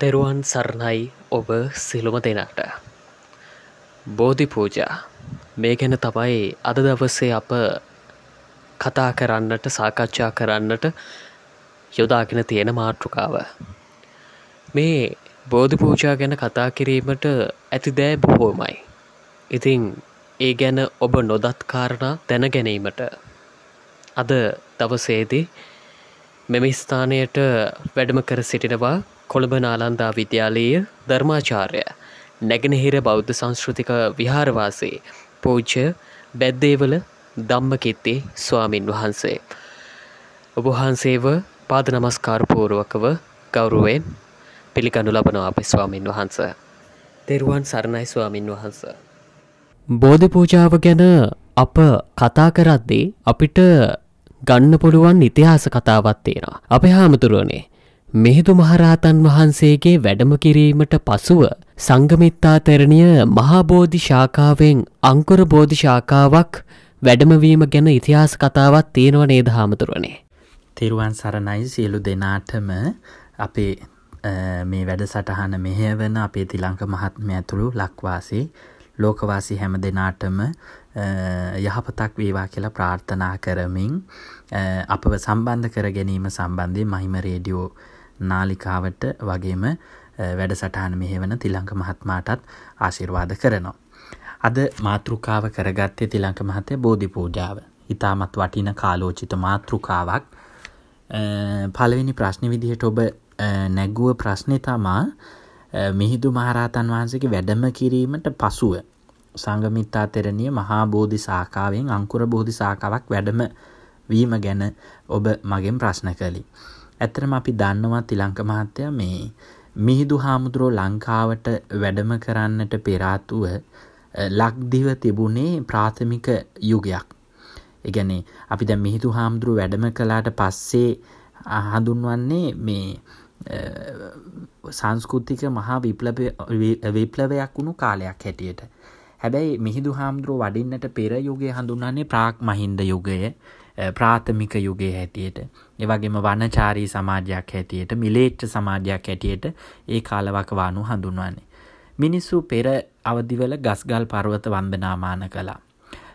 තෙරුවන් සරණයි ඔබ සිළුම දෙනට. බෝධි පූජා මේ ගැන තමයි අද දවසේ අප කතා කරන්නට සාකච්ඡා කරන්නට යොදාගෙන තියෙන මාතෘකාව. මේ බෝධි පූජා ගැන කතා කිරීමට ඇති දෑ බොහෝමයි. ඉතිං ඒ ගැන ඔබ නොදත් කාරණා දැන ගැනීමට අද දවසේදී මෙම ස්ථානයට වැඩම කර සිටිනවා කොළඹ නාලන්දා විද්‍යාලීය ධර්මාචාර්ය නැගෙනහිර බෞද්ධ සංස්කෘතික විහාරවාසේ පූජ්‍ය බැද්දේවල දම්මකිත්තේ ස්වාමින් වහන්සේ. ඔබහන්සේව පාද නමස්කාරපූරුවකව ගෞරුවෙන් පිළිකඳු ලබනවා අප ස්වාමින් වහන්ස. තෙරුවන් සරණයි ස්වාමින් වහන්ස. බෝධ පූජාව ගැන අප කතා කරද්දී අපිට ගන්න පුළුවන් ඉතිහාස කතාවත් තියෙනවා. අප හාමුදුරුවනේ මෙහිදු මහරහතන් වහන්සේගේ වැඩම කිරීමට පසුව සංගමිත්තා තෙරණිය මහාබෝධි ශාකාවෙන් අංකුර බෝධි ශාකාවක් වැඩමවීම ගැන ඉතිහාස කතාවත් තියෙනව නේද හාමුදුරුවනේ. තෙරුවන් සරණයි සියලු දෙනාටම අපේ මේ වැඩ සටහන මෙහෙවන අපේ තිලංක මහත්ම ඇතුළු ලක්වාසේ ලෝකවාසි හැම දෙනාටම යහපතක් වේවා කියලා ප්‍රාර්ථනා කරමින් අපව සම්බන්ධ කර ගැනීම සම්බන්ධය මහිම රේඩියෝ නාලිකාවට වගේම වැඩසටහන මෙහෙවන තිලංක මහත්මාටත් ආශිර්වාද කරනවා. අද මාතෘකාව කරගත්තේ තිලංක මහතය බෝධි පූජාව. ඉතාමත් වටින කාලෝචිත මාතෘකාවක් පළවෙනි ප්‍රශ්න විදිහට ඔබ නැගුව ප්‍රශ්නය තමා මිහිදු මහරහතන් වහන්සේගේ වැඩම කිරීමට පසුව සංගමිත්තා තෙරණිය මහා බෝධි සාකාවෙන් අංකුර බෝධි සාකාවක් වැඩම වීම ගැන ඔබ මගෙන් ප්‍රශ්න කළි. ඇත්තරම අපි දන්නවා තිලංක මහත්තයා මේ මිහිදු හාමුදුරුවෝ ලංකාවට වැඩම කරන්නට පෙරාතුව ලක්දිව තිබුණේ ප්‍රාථමික යුගයක්. එගැනේ අපි දැ මිහිදු හාමුදුරුව වැඩම කලාට පස්සේ හඳුන්වන්නේ මේ සංස්කෘතික මහා විප්ලවයක් වුණු කාලයක් හැටියට. හැබැයි මිහිදු හාමුදුරුව වඩින්නට පෙර යුගය හඳුන්න්නේ ප්‍රාක් මහින්ද යුගය ප්‍රාථමික යුගයේ හැටියට එවගේම වනචාරී සමාජයක් හැටියට මිලේච්ච සමාජයක් හැටියට ඒ කාලවකවානු හඳුන්වන්නේ. මිනිස්සු පෙර අවදිවල ගස්ගල් පර්වත වන්දනාමාන කළා.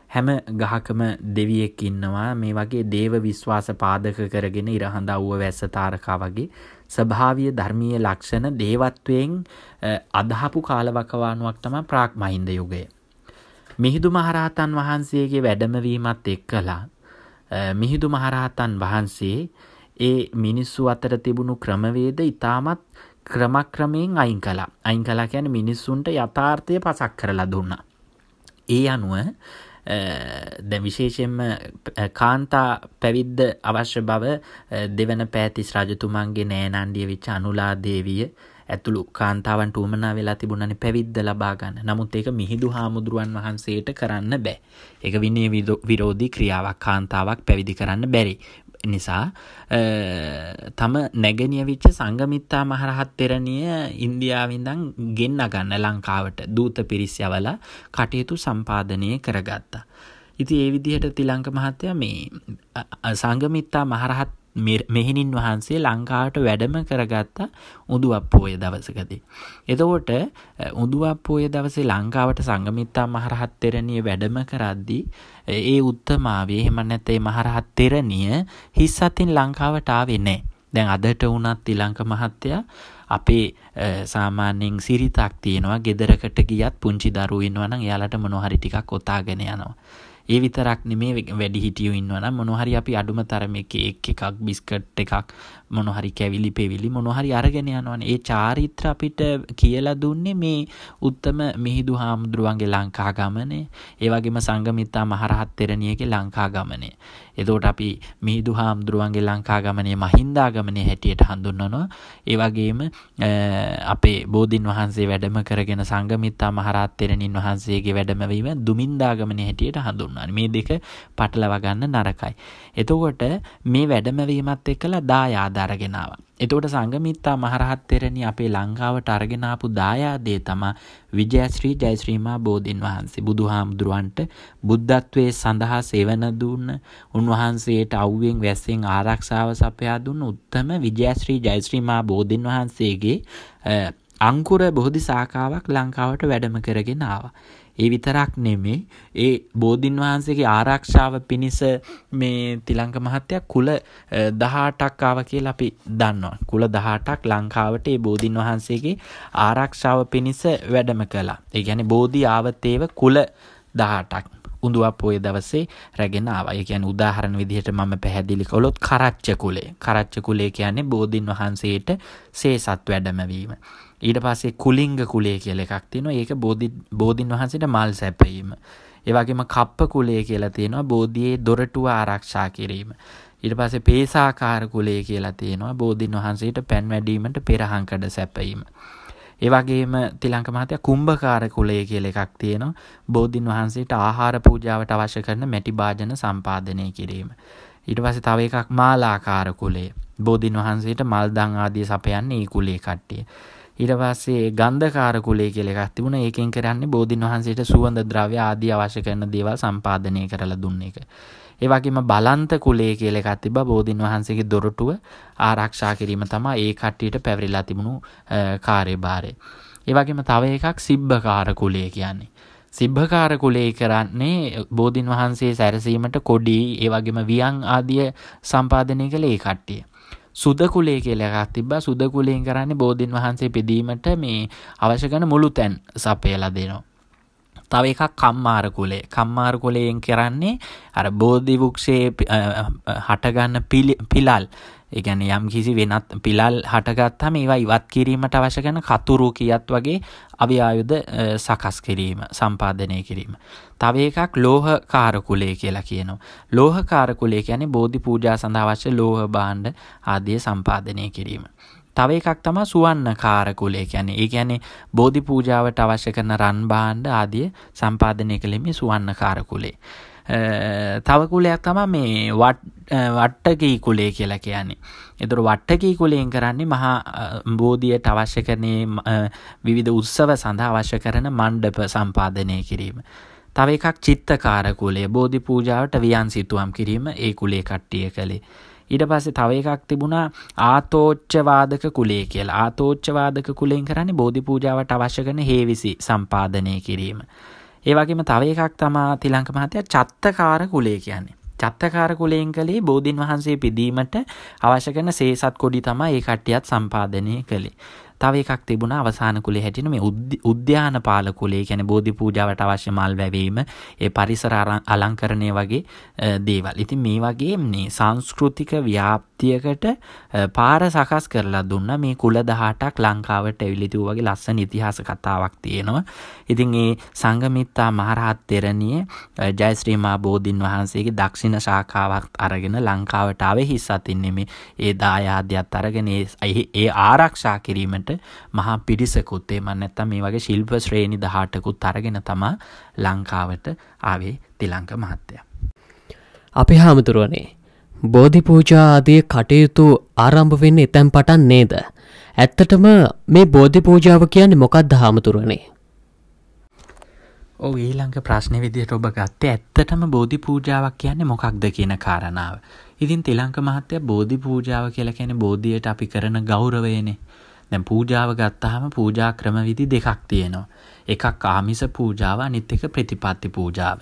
හැම ගහකම දෙවියෙක් ඉන්නවා මේ වගේ දේව විශ්වාස පාදක කරගෙන ඉරහඳ අව්ව වැස්ස තාරකා වගේ ස්වභාවිය ධර්මීය ලක්ෂණ දේවත්වයෙන් අදහපු කාලවකවානුවක් තම ප්‍රාක් මහින්ද යුගය. මිහිදු මහරහතන් වහන්සේගේ වැඩමවීමත් එක්කලා මිහිදු මහරහතන් වහන්සේ ඒ මිනිස්සු අතර තිබුණු ක්‍රමවේද ඉතාමත් ක්‍රමක්‍රමයෙන් අයින් කලා අයින් කලා කියන මිනිස්සුන්ට යථාර්ථය පසක් කරලා දුන්නා. ඒ අනුව දැ විශේෂෙන්ම කාන්තා පැවිද්ද අවශ්‍ය බව දෙවන පෑතිස් රජතුමන්ගේ නෑනන්ඩිය විච් අනුලා දේවිය ඇතුළු කාන්තාවන්ට උමනා වෙලා තිබුණනි පැවිද්ද ලබාගන්න නමුත් ඒක මිහිදු හාමුදුරුවන් වහන්සේට කරන්න බෑ. එක විනේ විරෝධී ක්‍රියාවක් කාන්තාවක් පැවිදි කරන්න බැරි. නිසා තම නැගනිය විච්ච සංගමිත්තා මහරහත් තෙරණිය ඉන්දියාවින්දං ගෙන්න ගන්න ලංකාවට. දූත පිරිස්යවල කටයුතු සම්පාධනය කරගත්තා. ඉති ඒ විදිහට තිලංක මහත්තය මේ සංගමිත්තා මහරහත් මෙහිණින් වහන්සේ ලංකාවට වැඩම කරගත්ත උදුවප්පෝය දවසකදී. එතකොට උදුවප්පෝය දවසේ ලංකාවට සංගමිත්තා මහරහත් තෙරණිය වැඩම කරද්දී ඒ උත්තමාවේ එහෙම නැත්නම් මහරහත් තෙරණිය හිස් අතින් ලංකාවට ආවේ නැහැ. දැන් අදට වුණත් තිලංක මහත්තයා අපේ සාමාන්‍යයෙන් සිරිතක් තියෙනවා ගෙදරකට ගියත් පුංචි දරුවෝ ඉන්නවනම් එයාලට මොනවා හරි ටිකක් ඔතාගෙන යනවා. ඒ විතරක් නෙමේ වැඩි හිටියු ඉන්නවනම් මොනොහරි අපි අඩුම තරම එක එක් එකක් බිස්කට් එකක් මොනොහරි කැවිලි පෙවිලි මොනොහරි අරගෙන යනවන. ඒ චාරිත්‍ර අපිට කියලා දුන්නේ මේ උත්තම මිහිදු හාමුදුරුවන්ගේ ලංකා ගමනේ. ඒවගේම සංගමිත්තා මහරහත් තෙරණියගේ ලංකා ගමනේ. එදෝට අපි මිහිදු හාමුදුරුවන්ගේ ලංකා ගමනේ මහින්දාගමනය හැටියට හඳුන්නනවා ඒවගේම අපේ බෝධීන් වහන්සේ වැඩම කරගෙන සංගමිත්තා මහරත් තෙරණින් වහන්සේගේ වැඩමවීම දුමින්දාගමන හැටියට හඳුන්න උන්නාන මේ දෙක පටලව ගන්න නරකයි. එතකොට මේ වැඩමවීමත් එක්කලා දායාදාරගෙනාව. එතකොට සංගමිත්තා මහරහත් තෙරණි අපේ ලංකාවට අරගෙන ආපු දායාදේ තමා විජයශ්‍රී ජයශ්‍රීමා බෝධින් වහන්සේ බුදුහාමුදුරුවන්ට බුද්ධත්වයේ සඳහා සේවන දුන්න උන්වහන්සේට අව්වෙන් වැස්සෙන් ආරක්ෂාව සපයා දුන්න උත්තම විජයශ්‍රී ජයශ්‍රීමා බෝධින් වහන්සේගේ අංකුර බෝධි සාකාවක් ලංකාවට වැඩම කරගෙන ආවා. ඒ විතරක් නෙමේ ඒ බෝධින් වහන්සේගේ ආරක්ෂාව පිණිස මේ තිලංක මහත්තයක් kuල 18ක් ආව කියලා අපි දන්නවා. කුල 18ක් ලංකාවට ඒ බෝධින් වහන්සේගේ ආරක්ෂාව පිණිස වැඩම කළා. ඒ කියන්නේ බෝධි ආවතේව කුල 18ක් උඳුවක් පොය දවසේ රැගෙන ආවා. ඒ කියන්නේ උදාහරණ විදිහට මම පැහැදිලි කළොත් කරච්ච කුලේ. කරච්ච කුලේ කියන්නේ බෝධින් වහන්සේට සේසත් වැඩමවීම. ඊට පස්සේ කුලිංග කුලේ කියල එකක් තියෙනවා ඒක බෝධි බෝධීන් වහන්සේට මල් සැපීම. ඒවගේම කප්ප කුලේ කියලා තියෙනවා බෝධියේ දොරටුව ආරක්ෂා කිරීම. ඊට පස්සේ පේසාකාර කුලේ කියලා තියෙනවා බෝධීන් වහන්සේට පැන් වැඩීමට පෙරහංකඩ සැපීම. ඒවගේම තිලංක මහතය කුම්භකාර කුලේ කියල එකක් තියෙනවා බෝධීන් වහන්සේට ආහාර පූජාවට අවශ්‍ය කරන මැටි භාජන සම්පාධනය කිරීම. ඊට පස්සේ තව එකක් මාලාකාර කුලේ බෝධීන් වහන්සේට මල්දං ආදිය සපයන්නේ ඒ කුලේ කට්ටිය. ඊට පස්සේ ගන්ධකාර කුලේ කියලා එකක් තිබුණා. ඒකෙන් කරන්නේ බෝධින් වහන්සේට සුවඳ ද්‍රව්‍ය ආදී අවශ්‍ය කරන දේවල් සම්පාදනය කරලා දුන්න එක. ඒ වගේම බලන්ත කුලේ කියලා එකක් තිබ්බා. බෝධින් වහන්සේගේ දොරටුව ආරක්ෂා කිරීම තමයි ඒ කට්ටියට පැවරිලා තිබුණු කාර්යභාරය. ඒ වගේම තව එකක් සිබ්බකාර කුලේ කියන්නේ. සිබ්භකාර කුලේ කරන්නේ බෝධින් වහන්සේ සැරසීමට කොඩි ඒ වගේම වියන් ආදිය සම්පාදනය කළ ඒ කට්ටිය. සුදකුලේ කියලා එකක් තිබ්බා. සුදකුලයෙන් කරන්නේ බෝධින් වහන්සේ පිදීමට මේ අවශ්‍ය කරන මුළු තැන් සපයලා දෙනවා. තව එකක් කම්මාර කුලේ කම්මාර කුලයෙන් කරන්නේ අර බෝධි වෘක්ෂයේ හටගන්න පිලල්. ඒ කියන්නේ යම් කිසි වෙනත් පිලල් හටගත්තාම ඒවා ඉවත් කිරීමට අවශ්‍ය කරන කතුරු කියත් වගේ අවියායුධ සකස් කිරීම සම්පාදනය කිරීම. තව එකක් ලෝහකාර කුලය කියලා කියනවා. ලෝහකාර කුලය කියන්නේ බෝධි පූජා සඳහා අවශ්‍ය ලෝහ භාණ්ඩ ආදිය සම්පාදනය කිරීම. තව එකක් තමයි සුවන්න කාරකුලය කියන්නේ. ඒ කියන්නේ බෝධි පූජාවට අවශ්‍ය කරන රන් භාණ්ඩ ආදිය සම්පාදනය කළේ මේ සුවන්න කාරකුලේ. තව කුලයක් තම මේ වට්ටකී කුලේ කියලා කියන්නේ. එතුර වට්ටකී කුලයෙන් කරන්නේ මහා බෝධියට අවශ්‍ය කරනේ විවිධ උත්සව සඳහා අවශ්‍ය කරන මණ්ඩප සම්පාදනය කිරීම. තව එකක් චිත්තකාර කුලේ බෝධි පූජාවට වියන් සිතුවම් කිරීම ඒ කුලේ කට්ටිය කළේ. ඊට පස්සේ තව එකක් තිබුණා ආතෝච්චවාදක කුලේ කියලා. ආතෝච්චවාදක කුලෙන් කරන්නේ බෝධි පූජාවට අවශ්‍ය කරන හේවිසි සම්පාදනය කිරීම. ඒ වගේම තව එකක් තමා තිලංක මහත්තයා චත්තකාර කුලේ කියන්නේ. චත්තකාර කුලයෙන් කළේ බෝධීන් වහන්සේ පිදීමට අවශ්‍ය කරන සේසත් කොඩි තමයි ඒ කට්ටියත් සම්පාදනය කළේ. තව එකක් තිබුණා අවසාන කුලේ හැටියට මේ උද්‍යාන පාල කුලේ කියන්නේ බෝධි පූජාවට අවශ්‍ය මල් වැවීම, ඒ පරිසර අලංකරණය වගේ දේවල්. ඉතින් මේ වගේ මේ සංස්කෘතික ව්‍යාප්තියකට පාර සකස් කරලා දුන්නා මේ කුල 18ක් ලංකාවට ඇවිල්ලා තිබු වගේ ලස්සන ඉතිහාස කතාවක් තියෙනවා. ඉතින් ඒ සංගමිත්තා මහරහත් තෙරණිය ජයශ්‍රී මා බෝධින් වහන්සේගේ දක්ෂිණ ශාඛාවක් අරගෙන ලංකාවට ආවේ හිස් අතින් නෙමේ. ඒ දායාදයක් අරගෙන ඒ ආරක්ෂා කිරීමට ගන්නට මහා පිරිසකුත් එහෙම නැත්නම් මේ වගේ ශිල්ප ශ්‍රේණි 18කුත් අරගෙන තමා ලංකාවට ආවේ තිලංක මහත්තයා. අපි හාමුදුරුවනේ බෝධි පූජා ආදී කටයුතු ආරම්භ වෙන්නේ එතැන් පටන් නේද? ඇත්තටම මේ බෝධි පූජාව කියන්නේ මොකක්ද හාමුදුරුවනේ? ඔව් ඊළඟ ප්‍රශ්නේ විදිහට ඔබ ගත්තේ ඇත්තටම බෝධි පූජාවක් කියන්නේ මොකක්ද කියන කාරණාව. ඉතින් තිලංක මහත්තයා බෝධි පූජාව කියලා කියන්නේ බෝධියට අපි කරන ගෞරවයනේ. දැන් පූජාව ගත්තාම පූජා ක්‍රමවිධි දෙකක් තියෙනවා. එකක් ආමිස පූජාව අනිත් එක ප්‍රතිපත්ති පූජාව.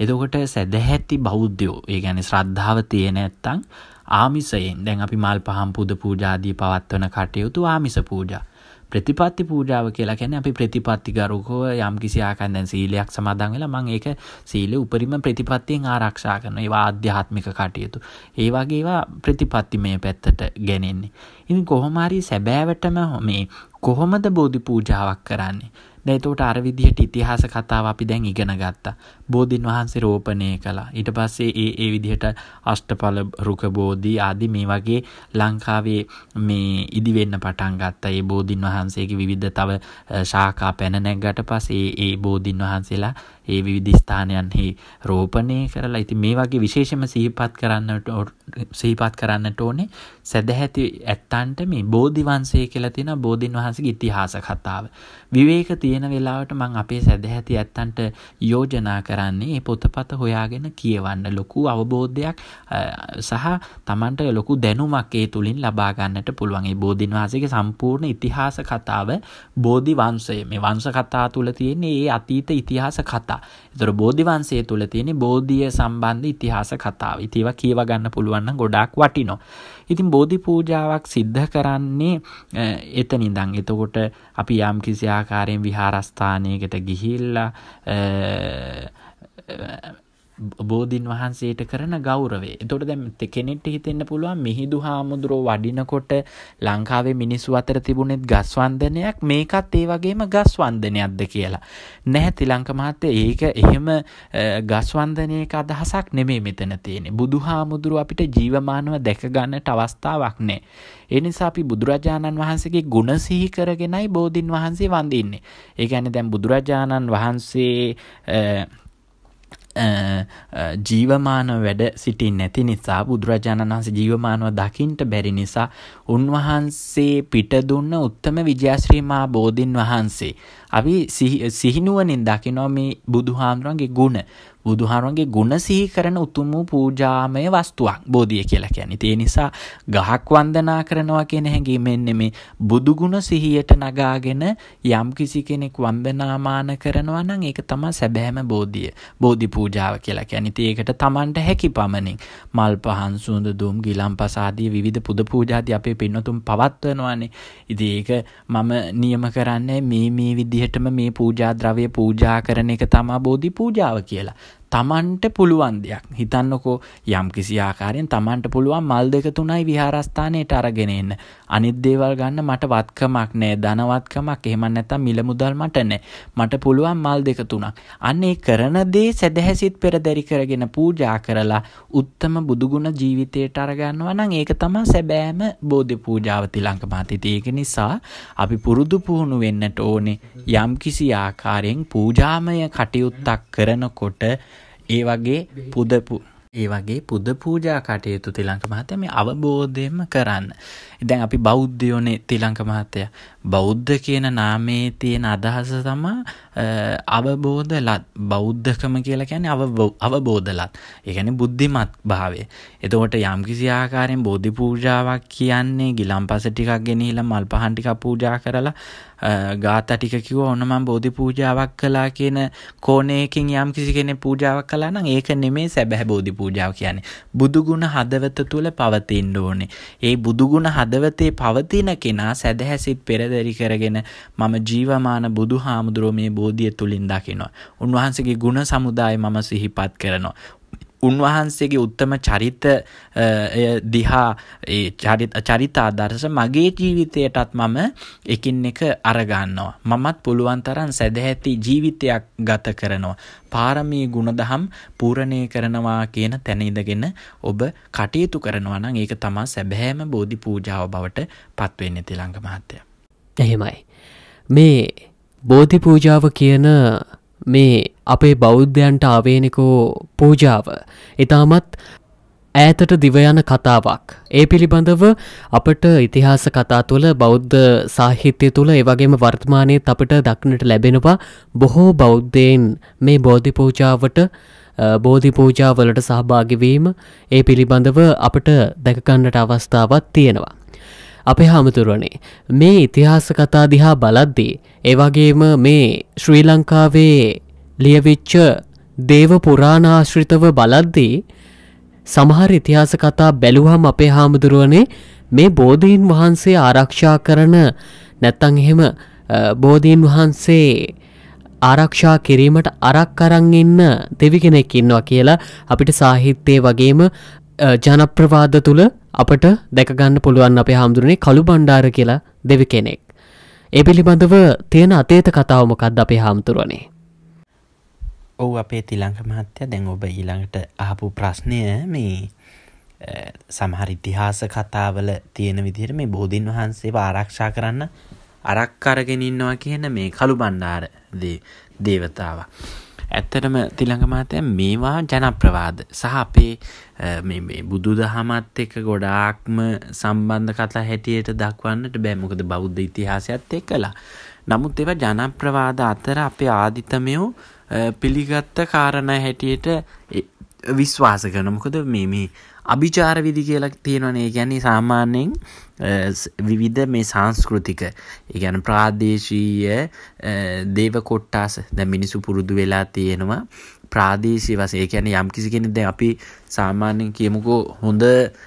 එතකොට සැදැහැති බෞද්ධයෝ ඒ කියන්නේ ශ්‍රද්ධාව තියෙන නැත්තම් ආමිසයෙන් දැන් අපි මල් පහන් පුද පූජාදී පවත්වන කටයුතු ආමිස පූජා. ප්‍රතිපත්ති පූජාව කියලා කියන්නේ අපි ප්‍රතිපත්ති ගරුකව යම් කිසි ආකාරයෙන් දැන් සීලයක් සමාදන් වෙලා මම ඒක සීලෙ උපරිම ප්‍රතිපත්තියෙන් ආරක්ෂා කරනවා. ඒවා ආධ්‍යාත්මික කටයුතු. ඒ වගේ ඒවා ප්‍රතිපත්තිමය පැත්තට ගෙනෙන්නේ. ඉතින් කොහොම හරි සැබෑවටම මේ කොහොමද බෝධි පූජාවක් කරන්නේ? දැන් එතකොට අර විදිහට ඉතිහාස කතාව අපි දැන් ඉගෙන ගත්තා. බෝධින් වහන්සේ රෝපණය කළා. ඊට පස්සේ ඒ ඒ විදිහට අෂ්ටඵල රුක බෝධි ආදී මේ වගේ ලංකාවේ මේ ඉදි වෙන්න පටන් ගත්තා. ඒ බෝධින් වහන්සේගේ විවිධ තව ශාඛා පැන නැග්ගට පස්සේ ඒ බෝධින් වහන්සේලා ඒ විවිධ ස්ථානයන්හි රෝපණය කරලා ඉතින් මේ වගේ විශේෂම සිහිපත් කරන්නට සිහිපත් කරන්නට ඕනේ සැදැහැති ඇත්තන්ට මේ බෝධි වංශය කියලා තියෙන බෝධින් වහන්සේගේ ඉතිහාස කතාව. විවේක තියෙන වෙලාවට මම අපේ සැදැහැති ඇත්තන්ට යෝජනා කරන්නේ මේ පොතපත හොයාගෙන කියවන්න ලොකු අවබෝධයක් සහ Tamanට ලොකු දැනුමක් ඒ තුලින් ලබා ගන්නට පුළුවන්. මේ බෝධින් වහන්සේගේ සම්පූර්ණ ඉතිහාස කතාව බෝධි වංශය. මේ වංශ කතා තුල තියෙන්නේ ඒ අතීත ඉතිහාස කතා. ඒතර බෝධි වංශය තුල තියෙන්නේ බෝධිය සම්බන්ධ ඉතිහාස කතාව. ඉතින් ඒවා කියව ගන්න පුළුවන් නම් ගොඩාක් වටිනවා. ඉතින් බෝධි පූජාවක් සිද්ධ කරන්නේ එතනින්දන්. එතකොට අපි යම් කිසි ආකාරයෙන් විහාරස්ථානයකට ගිහිල්ලා බෝධීන් වහන්සේට කරන ගෞරවේ. එතකොට දැන් කෙනෙක්ට හිතෙන්න පුළුවන් මිහිඳු හාමුදුරුවෝ වඩිනකොට ලංකාවේ මිනිස්සු අතර තිබුණෙත් ගස් වන්දනයක් මේකත් ඒ වගේම ගස් වන්දනයක්ද කියලා. නැහැ තිලංක මහත්තයා ඒක එහෙම ගස් වන්දනයක අදහසක් නෙමෙයි මෙතන තියෙන්නේ. බුදුහාමුදුරුවෝ අපිට ජීවමානව දැක ගන්නට අවස්ථාවක් නැහැ. ඒ නිසා අපි බුදුරජාණන් වහන්සේගේ ගුණ සිහි කරගෙනයි බෝධින් වහන්සේ වඳින්නේ. ඒ කියන්නේ දැන් බුදුරජාණන් වහන්සේ ජීවමානව වැඩ සිටින් නැති නිසා බුදුරජාණන් වහන්සේ ජීවමානව දකින්ට බැරි නිසා උන්වහන්සේ පිට දුන්න උත්තම විජයශ්‍රීමා බෝධින් වහන්සේ. අපි සිහිනුවනින් දකිනවා මේ බුදුහාමුදුරන්ගේ ගුණ. බුදුහාරුවන්ගේ ගුණ සිහි කරන උතුම් වූ පූජාමය වස්තුවක් බෝධිය කියලා කියන්නේ. ඒ නිසා ගහක් වන්දනා කරනවා කියන හැඟීමෙන් නෙමේ බුදු ගුණ සිහියට නගාගෙන යම් කිසි කෙනෙක් වන්දනාමාන කරනවා නම් ඒක තමයි සැබෑම බෝධිය. බෝධි පූජාව කියලා කියන්නේ. ඉතින් ඒකට Tamanට හැකි පමණින් මල් පහන් සුවඳ දුම් ගිලම්පස ආදී විවිධ පුද පූජාදී අපේ පින්නතුන් පවත්වනවානේ. ඉතින් ඒක මම නියම කරන්නේ මේ මේ විදිහටම මේ පූජා ද්‍රව්‍ය පූජා කරන එක තමයි බෝධි පූජාව කියලා. තමන්ට පුළුවන් දෙයක් හිතන්නකෝ යම් කිසි ආකාරයෙන් තමන්ට පුළුවන් මල් දෙක තුනයි විහාරස්ථානයට අරගෙන එන්න. අනිත් දේවල් ගන්න මට වත්කමක් නෑ ධනවත්කමක් එහෙම නැත්නම් මිල මුදල් මට නෑ. මට පුළුවන් මල් දෙක තුනක්. අන්න ඒ කරන දේ සදහැසිත පෙරදරි කරගෙන පූජා කරලා උත්තම බුදුගුණ ජීවිතයට අරගන්නවා නම් ඒක තමයි සැබෑම බෝධි පූජාව තිලංක මාතිත. ඒක නිසා අපි පුරුදු පුහුණු වෙන්නට ඕනේ යම් කිසි ආකාරයෙන් පූජාමය කටයුත්තක් කරනකොට ඒ වගේ පුදපු ඒ වගේ පුද පූජා කටයුතු තිලංක මහත්තයා මේ අවබෝධයෙන්ම කරන්න. දැන් අපි බෞද්ධයෝනේ තිලංක මහත්තයා. බෞද්ධ කියන නාමයේ තියෙන අදහස තමයි අවබෝධලත් බෞද්ධකම කියලා කියන්නේ අවබෝධලත්. ඒ කියන්නේ බුද්ධිමත් භාවය. එතකොට යම්කිසි ආකාරයෙන් බෝධි පූජාවක් කියන්නේ ගිලම්පස ටිකක් ගෙනහිලා මල් පහන් ටිකක් පූජා කරලා ගාථා ටික කිව්වා ඔන්න මම බෝධි පූජාවක් කළා කියන කෝණයකින් යම්කිසි කෙනෙක් පූජාවක් කළා නම් ඒක නෙමෙයි සැබෑ බෝධි පූජාව කියන්නේ. බුදුගුණ හදවත තුල පවතින්න ඕනේ. ඒ බුදුගුණ හදවතේ පවතින කෙනා සැදැහැසිත පෙරදරි කරගෙන මම ජීවමාන බුදුහාමුදුරුවෝ මේ බෝධිය තුලින් දකිනවා. උන්වහන්සේගේ ගුණ සමුදාය මම සිහිපත් කරනවා. උන්වහන්සේගේ උත්තම චරිත දිහා චරිතාදර්ශ මගේ ජීවිතයටත් මම එකින් එක අරගන්නවා. මමත් පුළුවන් තරම් සැදැහැති ජීවිතයක් ගත කරනවා. පාරමී ගුණදහම් පූරණය කරනවා කියන තැන ඉඳගෙන ඔබ කටයුතු කරනවා නම් ඒක තමා සැබෑම බෝධි පූජාව බවට පත්වෙන්නේ තිලංග මහත්තය. එහෙමයි. මේ බෝධි පූජාව කියන මේ අපේ බෞද්ධයන්ට ආවේනිකෝ පූජාව ඉතාමත් ඈතට දිවයන කතාවක්. ඒ පිළිබඳව අපට ඉතිහාස කතා තුළ බෞද්ධ සාහිත්‍ය තුළ ඒවගේම වර්තමානයත් අපට දක්නට ලැබෙනවා බොහෝ බෞද්ධයෙන් මේ බෝධි පූජාවට බෝධි පූජාවලට සහභාගිවීම ඒ පිළිබඳව අපට දැකකන්නට අවස්ථාවත් තියෙනවා. අපේ හාමුදුරුවනේ මේ ඉතිහාස කතා දිහා බලද්දී ඒවගේම මේ ශ්‍රී ලංකාවේ ලියවිච්ච දේව පුරාණාශ්‍රිතව බලද්දී සමහර ඉතිහාස කතා බැලුවම් අපේ හාමුදුරුවනේ මේ බෝධීන් වහන්සේ ආරක්ෂා කරන නැත්තං එහෙම බෝධීන් වහන්සේ ආරක්ෂා කිරීමට අරක් අරං ඉන්න දෙවි කෙනෙක් ඉන්නවා කියලා අපිට සාහිත්‍යය වගේම ජනප්‍රවාද තුළ අපට දැකගන්න පුළුවන් අපේ හාමුදුරනේ කළු බණ්ඩාර කියලා දෙවි කෙනෙක්. ඒ පිළිබඳව තියෙන අතේත කතාවමකක්ද අපේ හාමුතුරුවනේ. ඔවු අපේ තිලංක මහත්‍ය දැන් ඔබ ඊළඟට අහපු ප්‍රශ්නය මේ සමහර ඉතිහාස කතාවල තියෙන විදිහට මේ බෝධීන් වහන්සේ ආරක්ෂා කරන්න අරක් අරගෙන ඉන්නවා කියන මේ කළු බණ්ඩාර දේවතාව. ඇත්තටම තිළඟ මාතය මේවා ජනප්‍රවාද සහ අපේ මේ බුදු දහමත් එක ගොඩාක්ම සම්බන්ධ කතා හැටියට දක්වන්නට බෑමොකද බෞද්ධ ඉතිහාසයත් එක් කලා නමුත් ඒව ජනප්‍රවාද අතර අපේ ආධිතමයෝ පිළිගත්ත කාරණ හැටියට විශ්වාස කරන මොකද මේ මේ අභිචාර විදි කියලා තියෙනවනේ. ගැන සාමාන්‍යයෙන් විවිධ මේ සංස්කෘතික ඉගැන ප්‍රාදේශීය දේව කොට්ටාස ද මිනිසු පුරුදු වෙලා තියෙනවා. ප්‍රාදේශී වසේ කියන යම් කිසි කෙනෙ ද අපි සාමාන්‍යෙන් කියමුකෝ හොඳ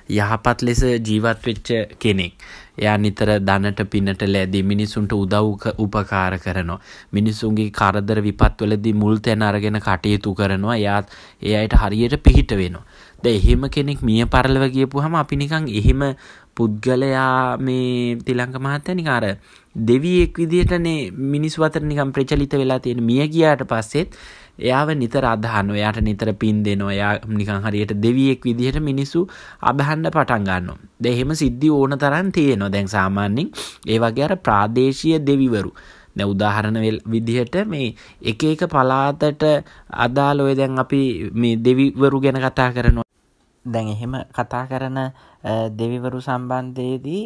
යහපත් ලෙස ජීවත් වෙච්ච කෙනෙක්. එයා නිතර දනට පිනට ලැදී මිනිසුන්ට උදව් උපකාර කරනවා. මිනිසුන්ගේ කරදර විපත්වලදී මුල් තැන අරගෙන කටයුතු කරනවා. එයාත් ඒ අයට හරියට පිහිට වෙනවා. ද එහෙම කෙනෙක් මිය පරලව ගියපුහම අපි නිකං එහෙම පුද්ගලයා මේ තිලංක මහත්තය නිකාර දෙවියෙක් විදිහටනේ මිනිස් අතර නිකම් ප්‍රචලිත වෙලා තියෙන මිය ගියාට පස්සෙත් එයාව නිතර අදහන්න එයාට නිතර පින් දෙනවා එයා නිකං හරියට දෙවියෙක් විදිහට මිනිස්සු අබහන්න පටන් ගන්නවා. දෙහෙම සිද්ධි ඕන තරන් තියෙනවා දැන් සාමාන්‍යින් ඒ වගේ අර ප්‍රාදේශීය දෙවිවරු. දැ උදාහරණ විදිහට මේ එක එක පලාතට අදාලොය දැන් අපි මේ දෙවිවරු ගැන කතා කරනවා දැන් එහෙම කතා කරන දෙවිවරු සම්බන්ධයේදී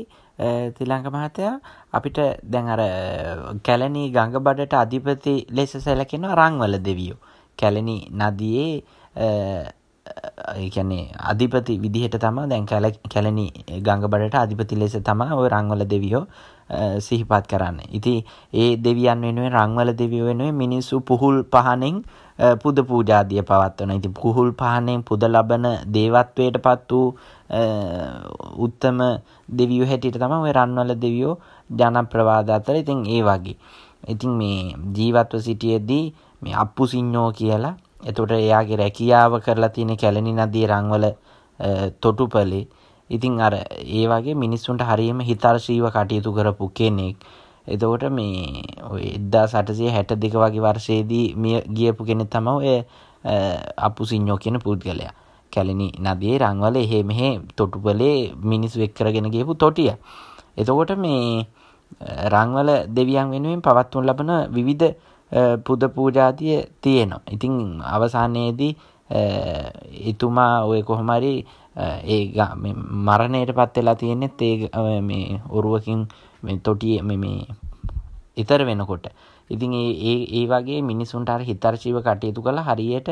තිලංක මහතයා අපිට දැන් අර කැලණි ගඟ බඩට අධිපති ලෙස සැලකෙනවා රංවල දෙවියෝ. කැලණි නදියේ කියන්නේ අධිපති විදිහට තමා දැන් කැලණි ගඟ බඩට අධිපති ලෙස තමා ඔය රංවල දෙවියෝ සිහිපත් කරන්න. ඉති ඒ දෙවියන් වෙනුවෙන් රංවල දෙවියෝ වෙනුවෙන් මිනිස්සු පුහුල් පහනෙන් පුද පූජාදිය පවත්වන. ඉති පුහුල් පහනෙන් පුද ලබන දේවත්වයට පත් වූ උත්තම දෙවියෝ හැටියට තම ඔය රන්වල දෙවියෝ ජනප්‍රවාද අතර ඉතින් ඒ වගේ. ඉතින් මේ ජීවත්ව සිටියදී මේ අප්පු සිංහෝ කියලා එතකොට එයාගේ රැකියාව කරලා තියෙන කැලණි නදී රංවල තොටුපලේ ඉතින් අර ඒ වගේ මිනිස්සුන්ට හරියම හිතර්ශීව කටයුතු කරපු කෙනෙක් එතකොට මේ එදදා සටසය හැට දෙක වගේ වර්ෂයේදී මිය ගියපු කෙනෙ තම ඔය අපපු සිංහෝ කියන පුද්ගලයා කැලණි නදියේ රංවල එහෙ මෙහෙ තොටුපලේ මිනිස්සු එක්කරගෙන ගියපු තොටිය. එතකොට මේ රංවල දෙවියන් වෙනුවෙන් පවත්වනු ලබන විවිධ පුද පූජාතිය තියෙනවා. ඉතින් අවසානයේදී එතුමා ඔය කොහොමරි ඒ මරණයට පත් වෙලා තියෙනෙත් ඒ මේ ඔරුවකින් තොටිය මේ ඉතර වෙනකොට. ඉතින් ඒ ඒ වගේ මිනිසුන්ට අර හිතර්ශීව කටයුතු කළා හරියට